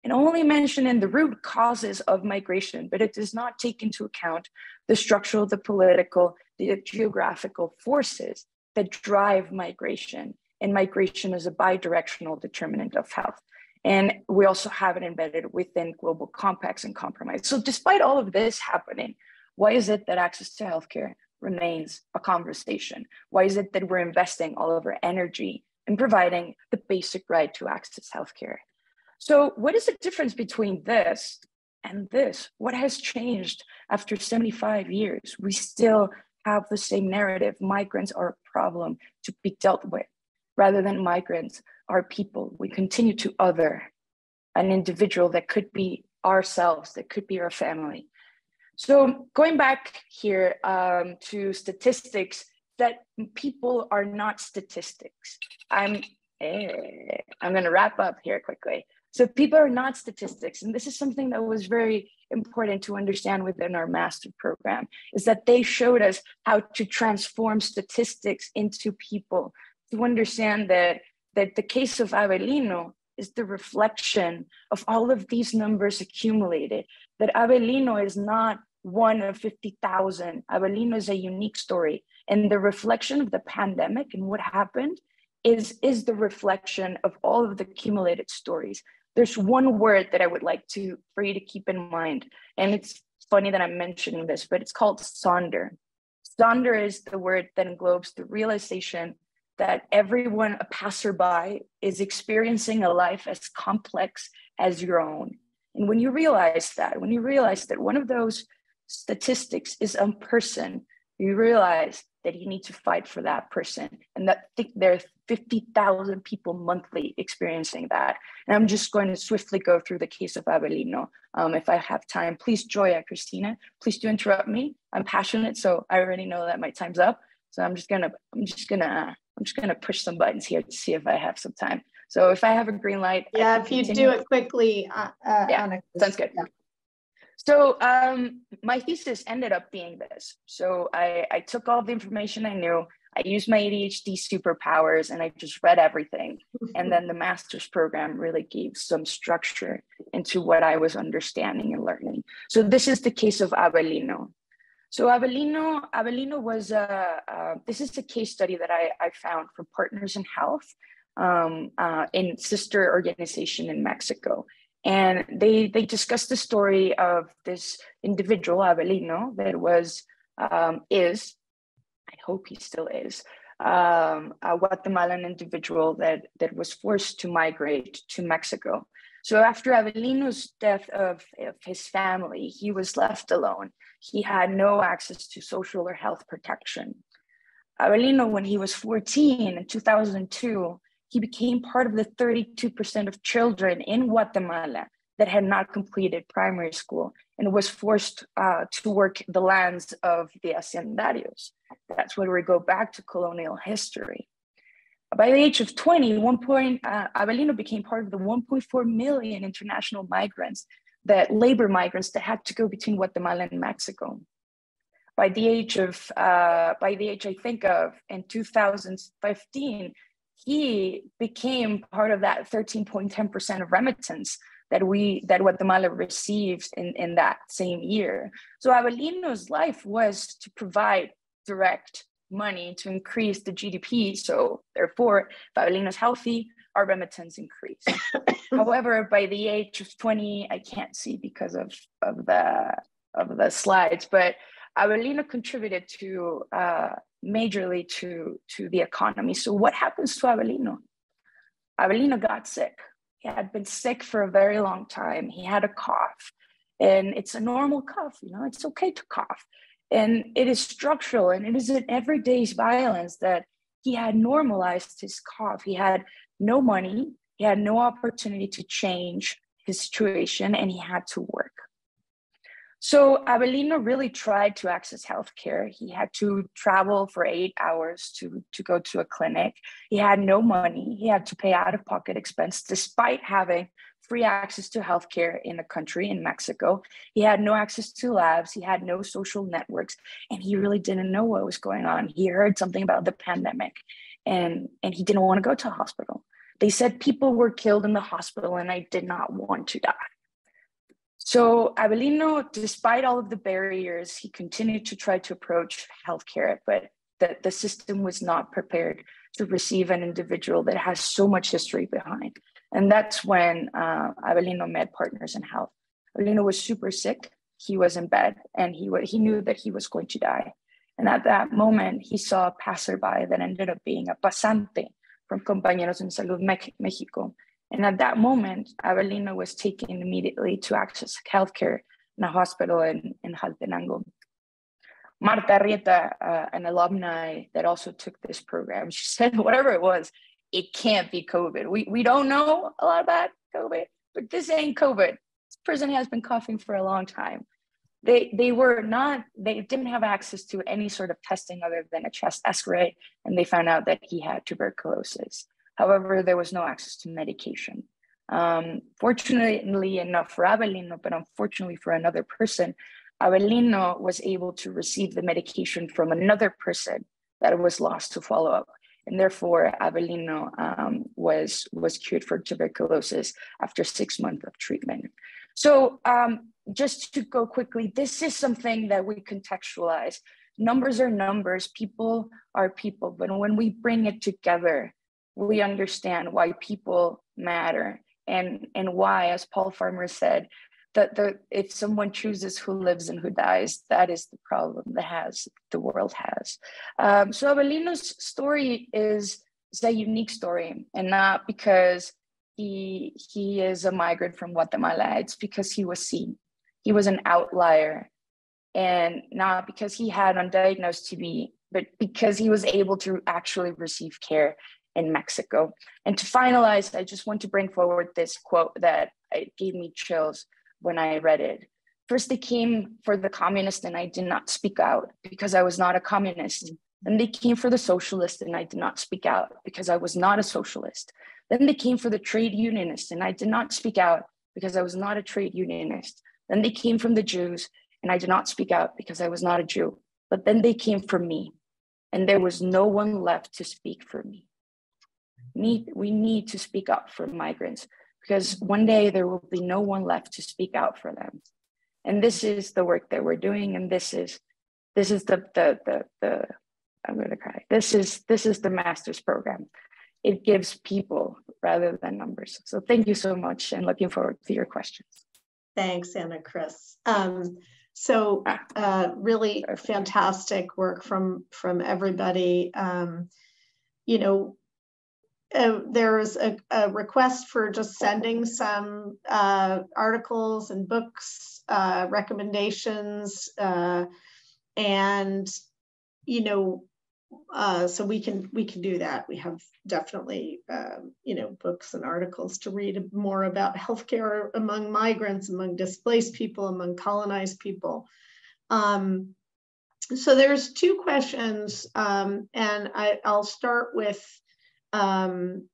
and only mention in the root causes of migration, but it does not take into account the structural, the political, the geographical forces that drive migration. And migration is a bidirectional determinant of health. And we also have it embedded within global compacts and compromise. So, despite all of this happening, why is it that access to healthcare remains a conversation? Why is it that we're investing all of our energy in providing the basic right to access healthcare? So, what is the difference between this and this? What has changed after 75 years? We still have the same narrative migrants are a problem to be dealt with, rather than migrants are people. We continue to other an individual that could be ourselves, that could be our family. So, going back here um, to statistics, that people are not statistics. I'm eh, I'm going to wrap up here quickly. So people are not statistics. And this is something that was very important to understand within our master program is that they showed us how to transform statistics into people to understand that that the case of Avelino is the reflection of all of these numbers accumulated that Avelino is not one of 50,000 Avelino is a unique story and the reflection of the pandemic and what happened is is the reflection of all of the accumulated stories there's one word that I would like to for you to keep in mind, and it's funny that I'm mentioning this, but it's called sonder. Sonder is the word that englobes the realization that everyone, a passerby, is experiencing a life as complex as your own. And when you realize that, when you realize that one of those statistics is a person, you realize that you need to fight for that person and that there are 50,000 people monthly experiencing that. And I'm just going to swiftly go through the case of Avelino. Um, if I have time, please, Joia, Christina, please do interrupt me. I'm passionate, so I already know that my time's up. So I'm just gonna, I'm just gonna, I'm just gonna push some buttons here to see if I have some time. So if I have a green light, yeah, if you do it quickly, uh, uh, yeah, Ana, sounds good. Yeah. So um, my thesis ended up being this. So I, I took all the information I knew, I used my ADHD superpowers and I just read everything. And then the master's program really gave some structure into what I was understanding and learning. So this is the case of Avelino. So Avelino, Avelino was a, this is a case study that I, I found from Partners in Health um, uh, in sister organization in Mexico. And they, they discussed the story of this individual, Avelino, that was, um, is I hope he still is, um, a Guatemalan individual that, that was forced to migrate to Mexico. So after Avelino's death of, of his family, he was left alone. He had no access to social or health protection. Avelino, when he was 14 in 2002, he became part of the 32% of children in Guatemala that had not completed primary school and was forced uh, to work the lands of the hacendarios. That's where we go back to colonial history. By the age of 20, one point, uh, Avelino became part of the 1.4 million international migrants, that labor migrants that had to go between Guatemala and Mexico. By the age of, uh, by the age I think of in 2015, he became part of that 13.10% of remittance that we that Guatemala received in, in that same year. So Avelino's life was to provide direct money to increase the GDP. So therefore, if Avelino's healthy, our remittance increase. However, by the age of 20, I can't see because of, of the of the slides, but Avelino contributed to uh, majorly to, to the economy. So what happens to Avelino? Avelino got sick. He had been sick for a very long time. He had a cough, and it's a normal cough. You know, it's okay to cough, and it is structural, and it is an everyday violence that he had normalized his cough. He had no money. He had no opportunity to change his situation, and he had to work. So Avelino really tried to access healthcare. He had to travel for eight hours to, to go to a clinic. He had no money. He had to pay out of pocket expense despite having free access to healthcare in the country, in Mexico. He had no access to labs. He had no social networks. And he really didn't know what was going on. He heard something about the pandemic and, and he didn't want to go to a hospital. They said people were killed in the hospital and I did not want to die. So Avelino, despite all of the barriers, he continued to try to approach healthcare, but the, the system was not prepared to receive an individual that has so much history behind. And that's when uh, met Partners in Health. Avelino was super sick. He was in bed and he, he knew that he was going to die. And at that moment, he saw a passerby that ended up being a pasante from Compañeros en Salud Mexico and at that moment, Avelino was taken immediately to access healthcare in a hospital in, in Jaltenango. Marta Arrieta, uh, an alumni that also took this program, she said, whatever it was, it can't be COVID. We, we don't know a lot about COVID, but this ain't COVID. This person has been coughing for a long time. They, they were not, they didn't have access to any sort of testing other than a chest x-ray, and they found out that he had tuberculosis. However, there was no access to medication. Um, fortunately enough for Avelino, but unfortunately for another person, Avelino was able to receive the medication from another person that was lost to follow up. And therefore, Avelino um, was, was cured for tuberculosis after six months of treatment. So um, just to go quickly, this is something that we contextualize. Numbers are numbers, people are people, but when we bring it together, we understand why people matter and and why as paul farmer said that if someone chooses who lives and who dies that is the problem that has the world has. Um, so avelino's story is is a unique story and not because he he is a migrant from guatemala. It's because he was seen. He was an outlier and not because he had undiagnosed tb but because he was able to actually receive care in Mexico. And to finalize, I just want to bring forward this quote that it gave me chills when I read it. First, they came for the communist, and I did not speak out because I was not a communist. Then they came for the socialist, and I did not speak out because I was not a socialist. Then they came for the trade unionist, and I did not speak out because I was not a trade unionist. Then they came from the Jews, and I did not speak out because I was not a Jew. But then they came for me, and there was no one left to speak for me. Need, we need to speak up for migrants because one day there will be no one left to speak out for them. And this is the work that we're doing, and this is this is the the the, the I'm gonna cry. This is this is the master's program. It gives people rather than numbers. So thank you so much, and looking forward to your questions. Thanks, Ana Chris. Um, so uh, really fantastic work from from everybody. Um, you know, uh, there is a, a, request for just sending some uh, articles and books, uh, recommendations, uh, and you know, uh, so we can we can do that. We have definitely um, you know books and articles to read more about healthcare among migrants, among displaced people, among colonized people. Um, so there's two questions, um, and I, I'll start with um,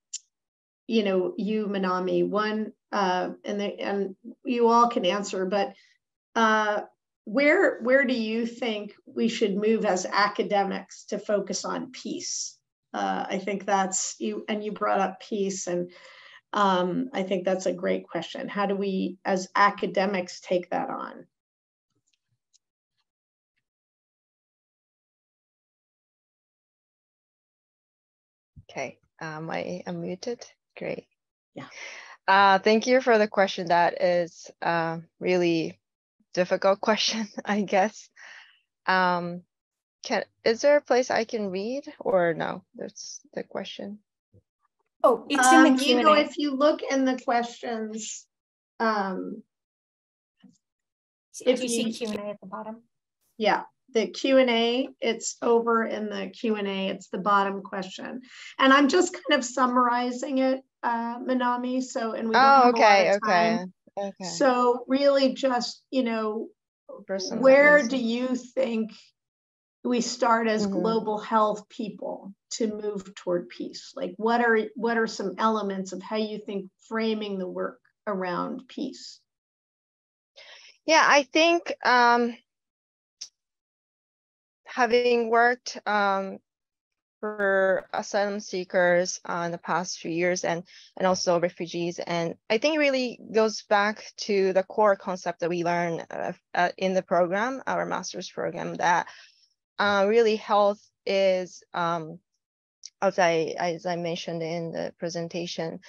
you know you Manami. One, uh, and they, and you all can answer, but uh, where where do you think we should move as academics to focus on peace? Uh, I think that's you, and you brought up peace, and um, I think that's a great question. How do we, as academics, take that on? Okay, um, I unmuted. Great. Yeah. Uh, thank you for the question. That is uh, really difficult question, I guess. Um, can is there a place I can read or no? That's the question. Oh, it's um, in the Q&A. You know, if you look in the questions, um, if you see Q&A at the bottom. Yeah, the Q&A, it's over in the Q&A, it's the bottom question. And I'm just kind of summarizing it, uh, Manami, so, and we Oh, okay, okay. Okay. So really just, you know, where do you think we start as mm-hmm. global health people to move toward peace? Like what are what are some elements of how you think framing the work around peace? Yeah, I think um, having worked um, for asylum seekers uh, in the past few years and and also refugees and i think it really goes back to the core concept that we learned uh, uh, in the program our master's program that uh, really health is um, as i as i mentioned in the presentation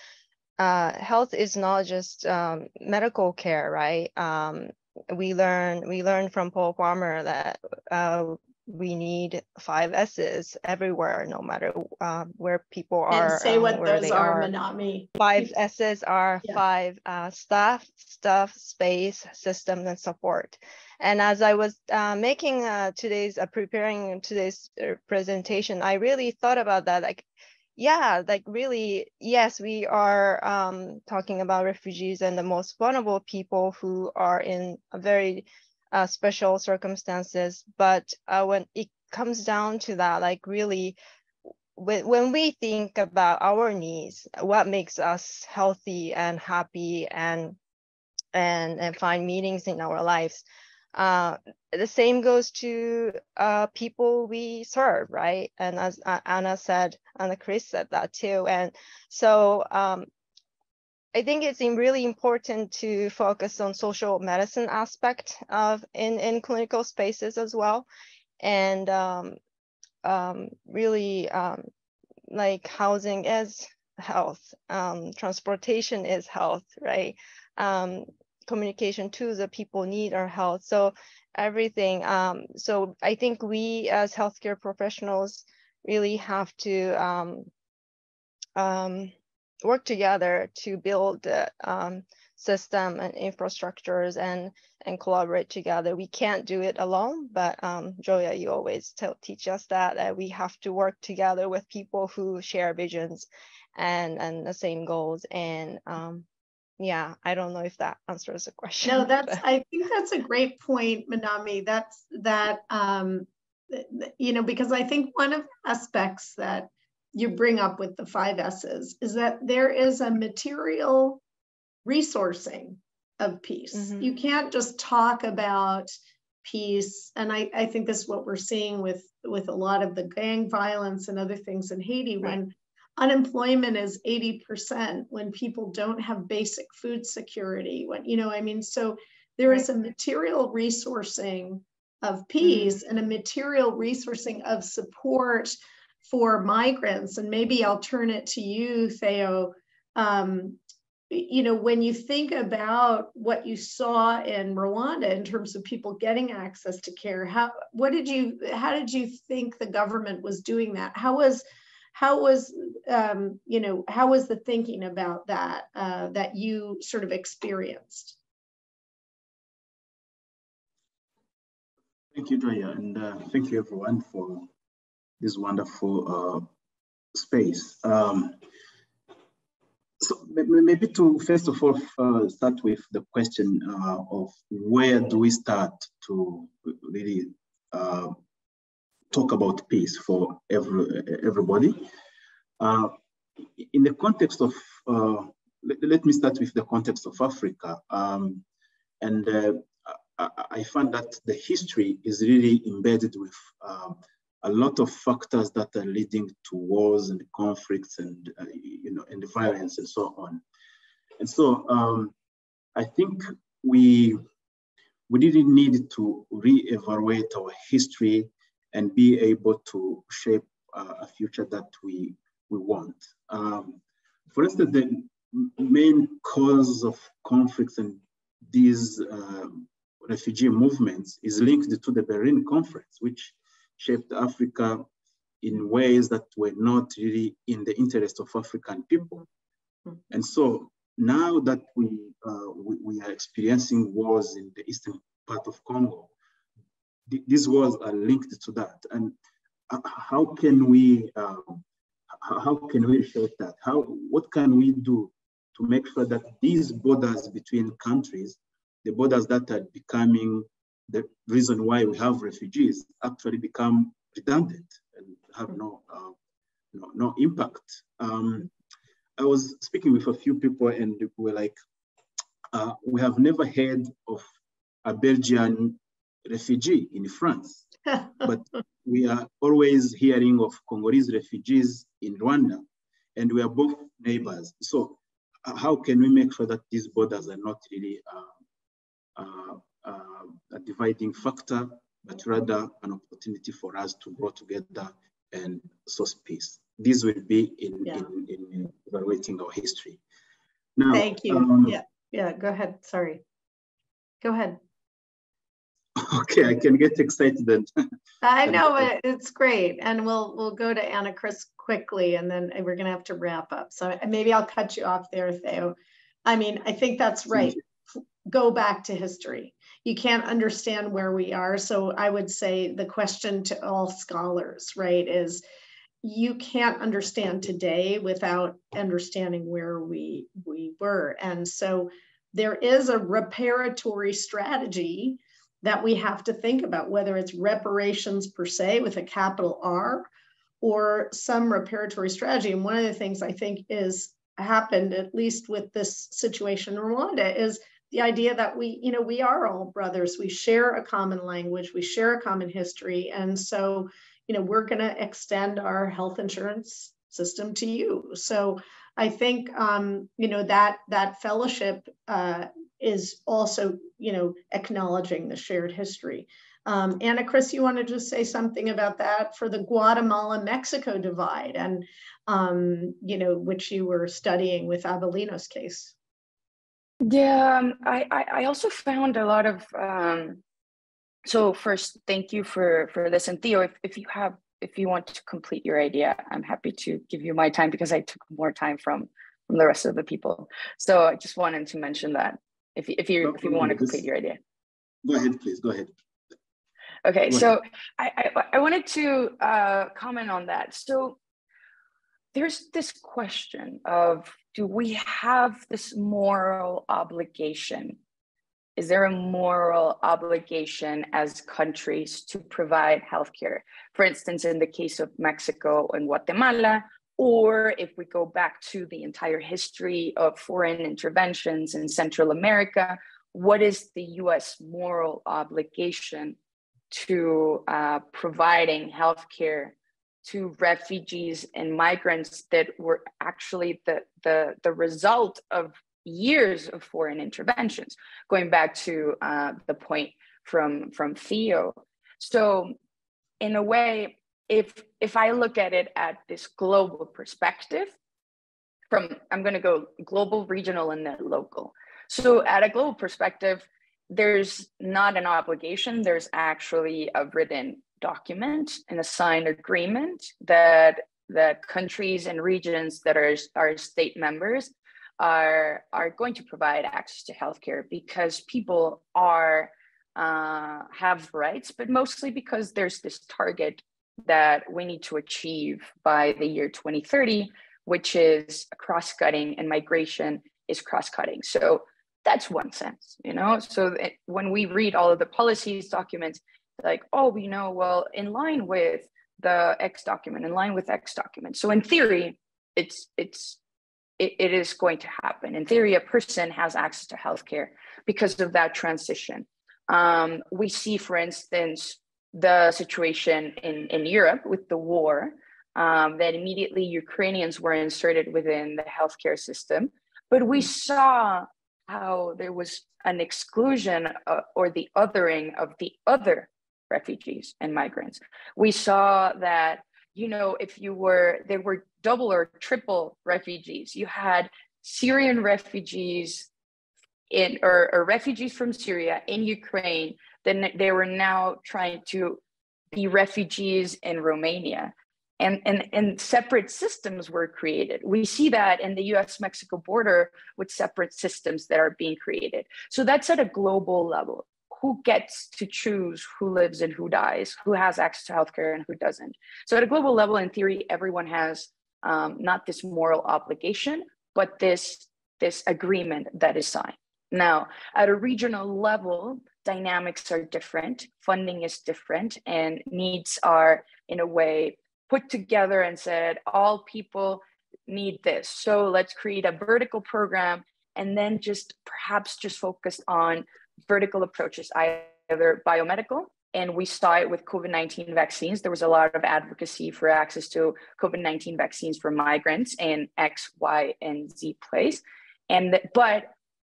uh, health is not just um, medical care right? Um, we learn we learned from Paul Farmer that uh, we need five S's everywhere, no matter uh, where people are. And say um, what those are, are, not me. Five S's are yeah. five uh, staff, stuff, space, systems, and support. And as I was uh, making uh, today's, uh, preparing today's uh, presentation, I really thought about that. Like, yeah, like really, yes, we are um, talking about refugees and the most vulnerable people who are in a very uh, special circumstances. But uh, when it comes down to that, like really, when, when we think about our needs, what makes us healthy and happy and and and find meanings in our lives. Uh, the same goes to uh, people we serve, right? And as uh, Ana said, Ana Chris said that too. And so um, I think it's really important to focus on social medicine aspect of in, in clinical spaces as well. And um, um, really um, like housing is health, um, transportation is health, right? Um, communication to the people need our health. So everything. Um, so I think we as healthcare professionals really have to work together to build the um, system and infrastructures and and collaborate together. We can't do it alone, but um, Joia, you always tell, teach us that, that we have to work together with people who share visions and and the same goals. And um, yeah, I don't know if that answers the question. No, that's but. I think that's a great point, Manami. That's that um, you know because I think one of the aspects that you bring up with the five S's is that there is a material resourcing of peace. Mm-hmm. You can't just talk about peace. And I, I think this is what we're seeing with, with a lot of the gang violence and other things in Haiti right. when unemployment is 80%, when people don't have basic food security, when, you know, I mean, so there right. is a material resourcing of peace mm-hmm. and a material resourcing of support for migrants. And maybe I'll turn it to you, Theo. Um, you know, when you think about what you saw in Rwanda in terms of people getting access to care, how what did you how did you think the government was doing that? How was how was um, you know how was the thinking about that uh, that you sort of experienced? Thank you, Joia, and uh, thank you everyone for this wonderful uh, space. Um, so maybe to first of all uh, start with the question uh, of where do we start to really uh, talk about peace for every, everybody. Uh, in the context of, uh, let, let, me start with the context of Africa. Um, and uh, I, I find that the history is really embedded with a lot of factors that are leading to wars and conflicts and uh, you know and violence and so on. And so um, I think we we really need to re-evaluate our history and be able to shape uh, a future that we we want. Um, for instance, the main cause of conflicts and these uh, refugee movements is linked to the Berlin Conference, which shaped Africa in ways that were not really in the interest of African people. And so now that we, uh, we, we, are experiencing wars in the eastern part of Congo, th these wars are linked to that. And uh, how can we, uh, how can we shape that? How, what can we do to make sure that these borders between countries, the borders that are becoming the reason why we have refugees actually become redundant and have no, uh, no, no, impact. Um, I was speaking with a few people and we were like, uh, we have never heard of a Belgian refugee in France, but we are always hearing of Congolese refugees in Rwanda, and we are both neighbors. So uh, how can we make sure that these borders are not really uh, uh uh, a dividing factor, but rather an opportunity for us to grow together and source peace. This will be in, yeah. in, in, evaluating our history. Now, Thank you. Um, yeah, yeah, go ahead. Sorry. Go ahead. Okay, I can get excited. then. I know it, it's great, and we'll we'll go to Ana Chris quickly, and then we're gonna have to wrap up. So maybe I'll cut you off there, Theo. I mean, I think that's right. Go back to history you can't understand where we are. So I would say the question to all scholars, right, is you can't understand today without understanding where we we were. And so there is a reparatory strategy that we have to think about, whether it's reparations per se with a capital R or some reparatory strategy. And one of the things I think is happened, at least with this situation in Rwanda, is the idea that we, you know, we are all brothers. We share a common language, we share a common history. And so, you know, we're going to extend our health insurance system to you. So I think, um, you know, that that fellowship uh, is also, you know, acknowledging the shared history. Um, Ana Chris, you want to just say something about that for the Guatemala-Mexico divide and, um, you know, which you were studying with Avelino's case? Yeah, um, I, I also found a lot of um, so first thank you for for this. And Theo if, if you have if you want to complete your idea I'm happy to give you my time because I took more time from from the rest of the people. So I just wanted to mention that if, if you if you want to complete your idea. Go ahead please go ahead. Okay go so ahead. I, I I wanted to uh, comment on that. So there's this question of do we have this moral obligation? Is there a moral obligation as countries to provide healthcare? For instance, in the case of Mexico and Guatemala, or if we go back to the entire history of foreign interventions in Central America, what is the US moral obligation to uh, providing healthcare to refugees and migrants that were actually the, the, the result of years of foreign interventions, going back to uh, the point from, from Theo. So in a way, if if I look at it at this global perspective, from I'm going to go global, regional, and then local. So at a global perspective, there's not an obligation. There's actually a written document and a signed agreement that that countries and regions that are, are state members are are going to provide access to healthcare because people are uh, have rights, but mostly because there's this target that we need to achieve by the year 2030, which is cross-cutting and migration is cross-cutting. So that's one sense, you know? So it, when we read all of the policies documents, like, oh, you know, well, in line with the X document, in line with X document. So in theory, it's it's it, it is going to happen. In theory, a person has access to healthcare because of that transition. Um, we see, for instance, the situation in, in Europe with the war, um, that immediately Ukrainians were inserted within the healthcare system. But we saw how there was an exclusion uh, or the othering of the other refugees and migrants. We saw that, you know, if you were, there were double or triple refugees. You had Syrian refugees in or, or refugees from Syria in Ukraine then they were now trying to be refugees in Romania. And, and, and separate systems were created. We see that in the US Mexico border with separate systems that are being created. So that's at a global level. Who gets to choose who lives and who dies, who has access to healthcare and who doesn't? So, at a global level, in theory, everyone has um, not this moral obligation, but this, this agreement that is signed. Now, at a regional level, dynamics are different, funding is different, and needs are, in a way, put together and said, all people need this. So let's create a vertical program and then just perhaps just focus on vertical approaches, either biomedical. And we saw it with COVID 19 vaccines. There was a lot of advocacy for access to COVID 19 vaccines for migrants in X, Y, and Z place. And but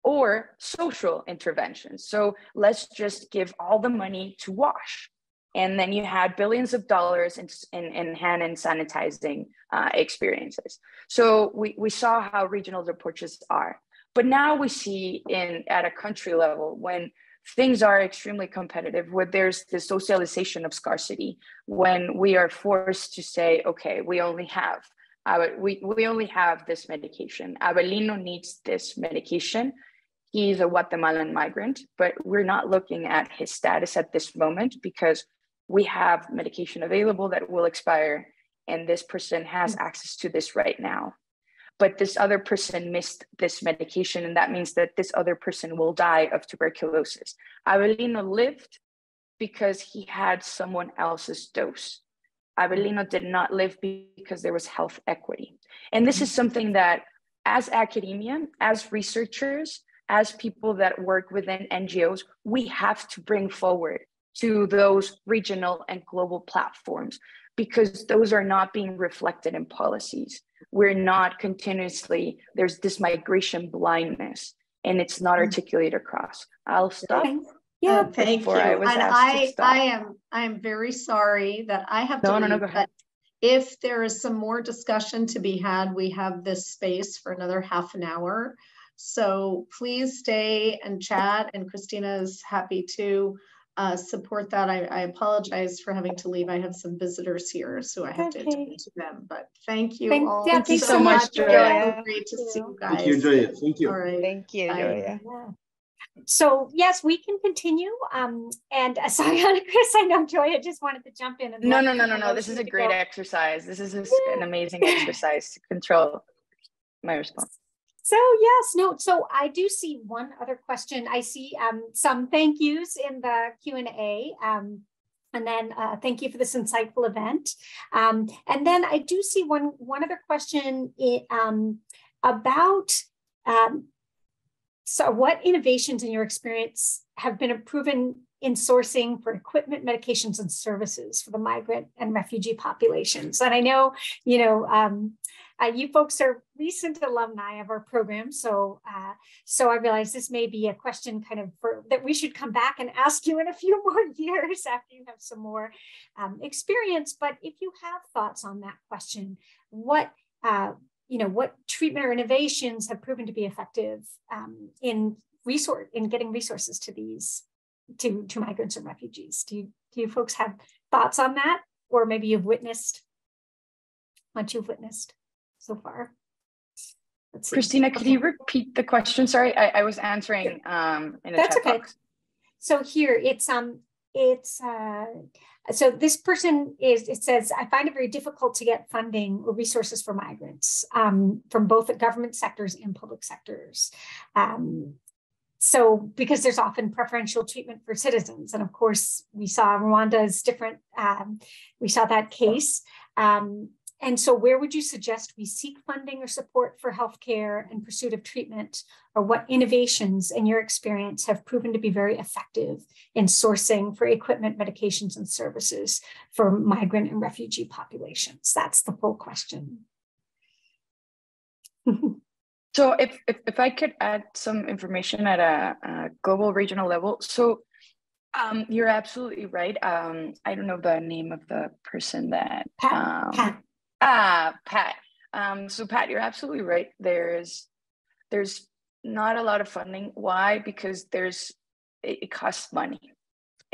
or social interventions. So let's just give all the money to wash. And then you had billions of dollars in, in, in hand and sanitizing uh, experiences. So we, we saw how regional the approaches are. But now we see in at a country level when things are extremely competitive, where there's the socialization of scarcity, when we are forced to say, okay, we only have uh, we, we only have this medication. Abelino needs this medication he's a Guatemalan migrant, but we're not looking at his status at this moment because we have medication available that will expire and this person has mm. access to this right now. But this other person missed this medication, and that means that this other person will die of tuberculosis. Abelino lived because he had someone else's dose. Abelino did not live because there was health equity. And this is something that, as academia, as researchers, as people that work within NGOs, we have to bring forward to those regional and global platforms because those are not being reflected in policies. We're not continuously, there's this migration blindness and it's not mm. articulated across. I'll stop. Yeah, uh, thank you. I and I, I am, I am very sorry that I have to no, leave, no, no, go ahead. if there is some more discussion to be had, we have this space for another half an hour. So please stay and chat and Christina is happy to uh, support that. I, I, apologize for having to leave. I have some visitors here, so I have okay. to attend to them. But thank you thank, all. Yeah, thank you so much, Joia. Great to see you guys. Thank you, Joia. Thank you. All right. Thank you, Joia. So yes, we can continue. Um, and uh, sorry, Chris, I know Joia just wanted to jump in. And no, no, no, no, no. This is a great go. exercise. This is a, an amazing exercise to control my response. So yes, no. So I do see one other question. I see um, some thank yous in the Q and A. Um, And then uh, thank you for this insightful event. Um, and then I do see one, one other question um, about um, so what innovations in your experience have been proven in sourcing for equipment, medications, and services for the migrant and refugee populations? And I know, you know, um, uh, you folks are recent alumni of our program, so uh, so I realize this may be a question kind of for, that we should come back and ask you in a few more years after you have some more um, experience. But if you have thoughts on that question, what uh, you know, what treatment or innovations have proven to be effective um, in resource in getting resources to these to to migrants and refugees? Do you do you folks have thoughts on that, or maybe you've witnessed what you've witnessed? So far. Christina, could you repeat the question? Sorry, I, I was answering um, in the That's chat okay. box. So here it's um it's uh so this person is it says I find it very difficult to get funding or resources for migrants um, from both the government sectors and public sectors. Um, so because there's often preferential treatment for citizens and of course we saw rwanda's different um, we saw that case um, and so, where would you suggest we seek funding or support for healthcare and pursuit of treatment, or what innovations, in your experience, have proven to be very effective in sourcing for equipment, medications, and services for migrant and refugee populations? That's the full question. so, if, if, if I could add some information at a, a global regional level, so um, you're absolutely right. Um, I don't know the name of the person that. Pat, um, Pat. Ah, Pat. Um, so Pat, you're absolutely right. There's there's not a lot of funding. Why? Because there's it, it costs money.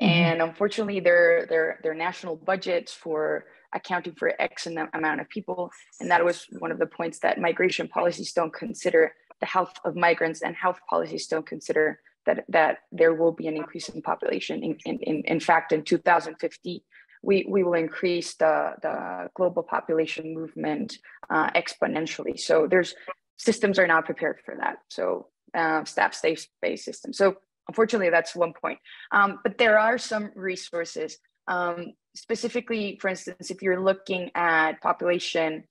Mm-hmm. And unfortunately, their their their national budgets for accounting for X amount of people, and that was one of the points that migration policies don't consider the health of migrants, and health policies don't consider that that there will be an increase in population. In in in, in fact, in 2050, we, we will increase the, the global population movement uh, exponentially. So there's systems are not prepared for that. So uh, staff safe space systems. So unfortunately, that's one point. Um, but there are some resources. Um, specifically, for instance, if you're looking at population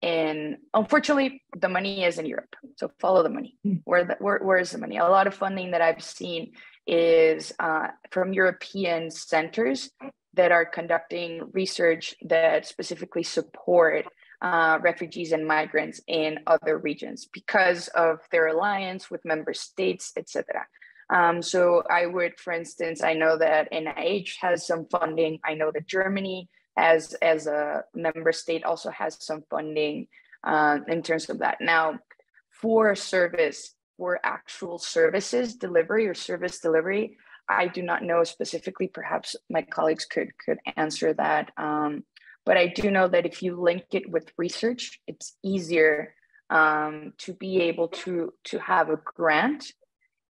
in, unfortunately, the money is in Europe. So follow the money. Hmm. Where, the, where, where is the money? A lot of funding that I've seen is uh, from European centers that are conducting research that specifically support uh, refugees and migrants in other regions because of their alliance with member states, etc. Um, so I would, for instance, I know that NIH has some funding. I know that Germany, as as a member state, also has some funding uh, in terms of that. Now, for service, for actual services delivery or service delivery, I do not know specifically. Perhaps my colleagues could could answer that. Um, but I do know that if you link it with research, it's easier um, to be able to to have a grant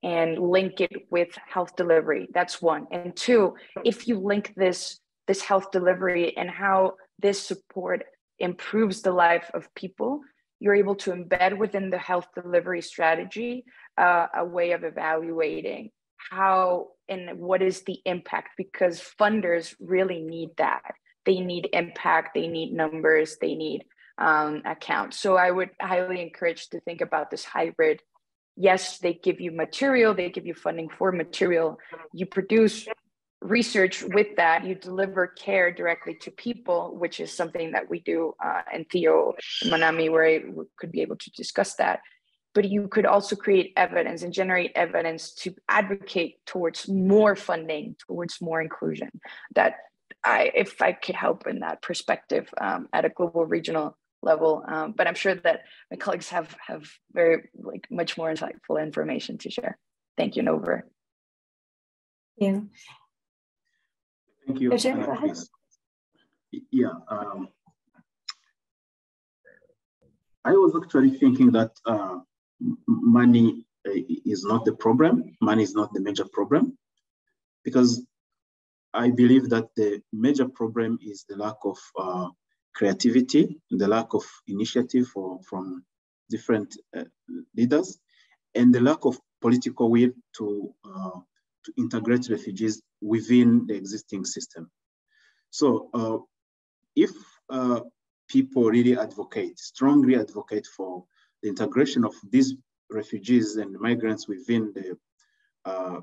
and link it with health delivery. That's one. And two, if you link this this health delivery and how this support improves the life of people, you're able to embed within the health delivery strategy uh, a way of evaluating how and what is the impact because funders really need that. They need impact they need numbers they need um, accounts. So i would highly encourage to think about this hybrid. Yes they give you material they give you funding for material. You produce research with that. You deliver care directly to people which is something that we do uh, and theo manami where i could be able to discuss that but you could also create evidence and generate evidence to advocate towards more funding, towards more inclusion. That I, if I could help in that perspective um, at a global regional level, um, but I'm sure that my colleagues have have very like much more insightful information to share. Thank you, Nova. Yeah. Thank you. Yeah. Um, I was actually thinking that uh, money uh, is not the problem. Money is not the major problem because I believe that the major problem is the lack of uh, creativity, the lack of initiative for, from different uh, leaders, and the lack of political will to, uh, to integrate refugees within the existing system. So uh, if uh, people really advocate, strongly advocate for the integration of these refugees and migrants within the, uh,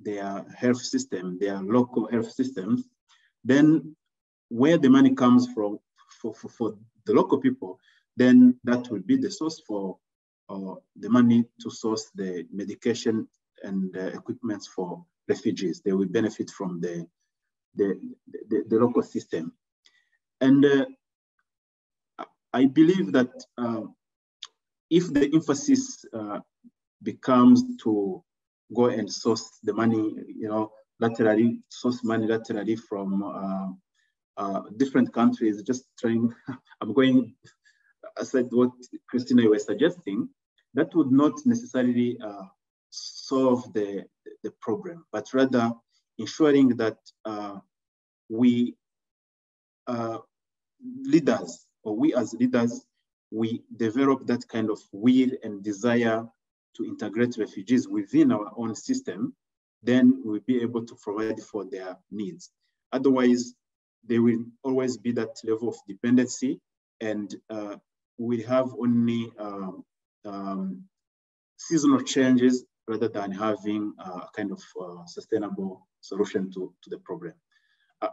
their health system, their local health systems, then where the money comes from for, for, for the local people, then that will be the source for uh, the money to source the medication and uh, equipments for refugees. They will benefit from the, the, the, the local system. And uh, I believe that uh, if the emphasis uh, becomes to go and source the money, you know, laterally, source money laterally from uh, uh different countries, just trying, I'm going, I said what Cristina was suggesting, that would not necessarily uh, solve the, the problem, but rather ensuring that uh, we leaders or we as leaders, we develop that kind of will and desire to integrate refugees within our own system, then we'll be able to provide for their needs. Otherwise, there will always be that level of dependency and uh, we have only um, um, seasonal changes rather than having a kind of uh, sustainable solution to, to the problem.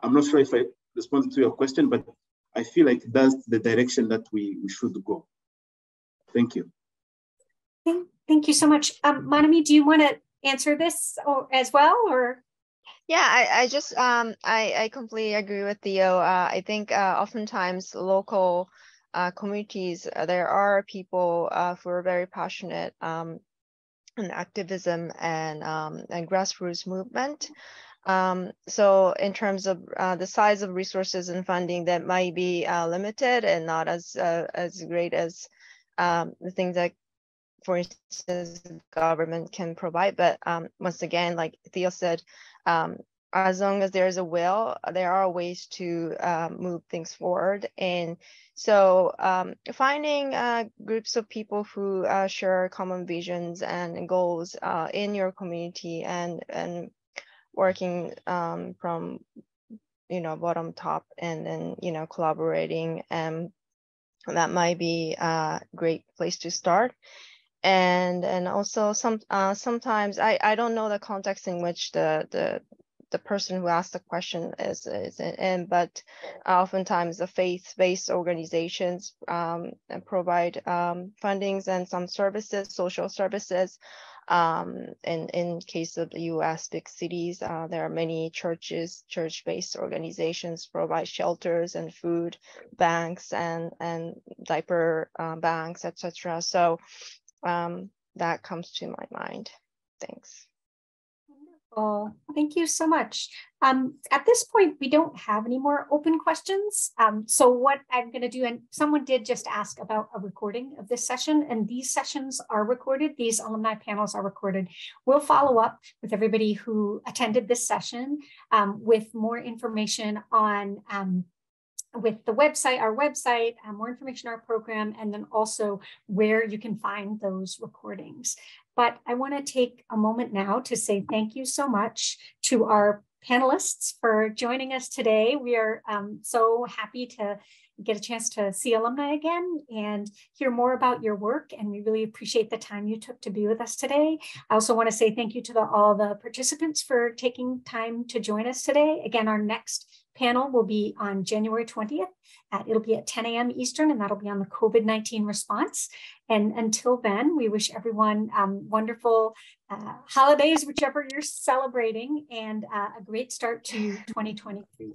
I'm not sure if I responded to your question, but I feel like that's the direction that we, we should go. Thank you. Thank, thank you so much. Um, Manami, do you want to answer this or, as well or? Yeah, I, I just um I, I completely agree with Theo. Uh, I think uh, oftentimes local uh, communities uh, there are people uh, who are very passionate um, in activism and um, and grassroots movement. Um, so in terms of uh, the size of resources and funding that might be uh, limited and not as uh, as great as um, the things that, for instance, government can provide. But um, once again, like Theo said, um, as long as there is a will, there are ways to uh, move things forward. And so um, finding uh, groups of people who uh, share common visions and goals in your community and, and working um, from you know bottom top and then you know collaborating and that might be a great place to start. And and also some uh, sometimes I, I don't know the context in which the the the person who asked the question is, is in, but oftentimes the faith-based organizations um, provide um, fundings and some services, social services um, in, in case of the US big cities, uh, there are many churches, church-based organizations provide shelters and food banks and, and diaper uh, banks, etc. So um, that comes to my mind. Thanks. Wonderful. Thank you so much. Um, at this point, we don't have any more open questions. Um, so what I'm going to do, and someone did just ask about a recording of this session, and these sessions are recorded. These alumni panels are recorded. We'll follow up with everybody who attended this session um, with more information on um, with the website, our website, uh, more information our program, and then also where you can find those recordings. But I want to take a moment now to say thank you so much to our panelists for joining us today. We are um, so happy to get a chance to see alumni again and hear more about your work. And we really appreciate the time you took to be with us today. I also want to say thank you to the, all the participants for taking time to join us today. Again, our next panel will be on January 20th. At, it'll be at 10 a.m. Eastern, and that'll be on the COVID-19 response. And until then, we wish everyone um, wonderful uh, holidays, whichever you're celebrating, and uh, a great start to 2023.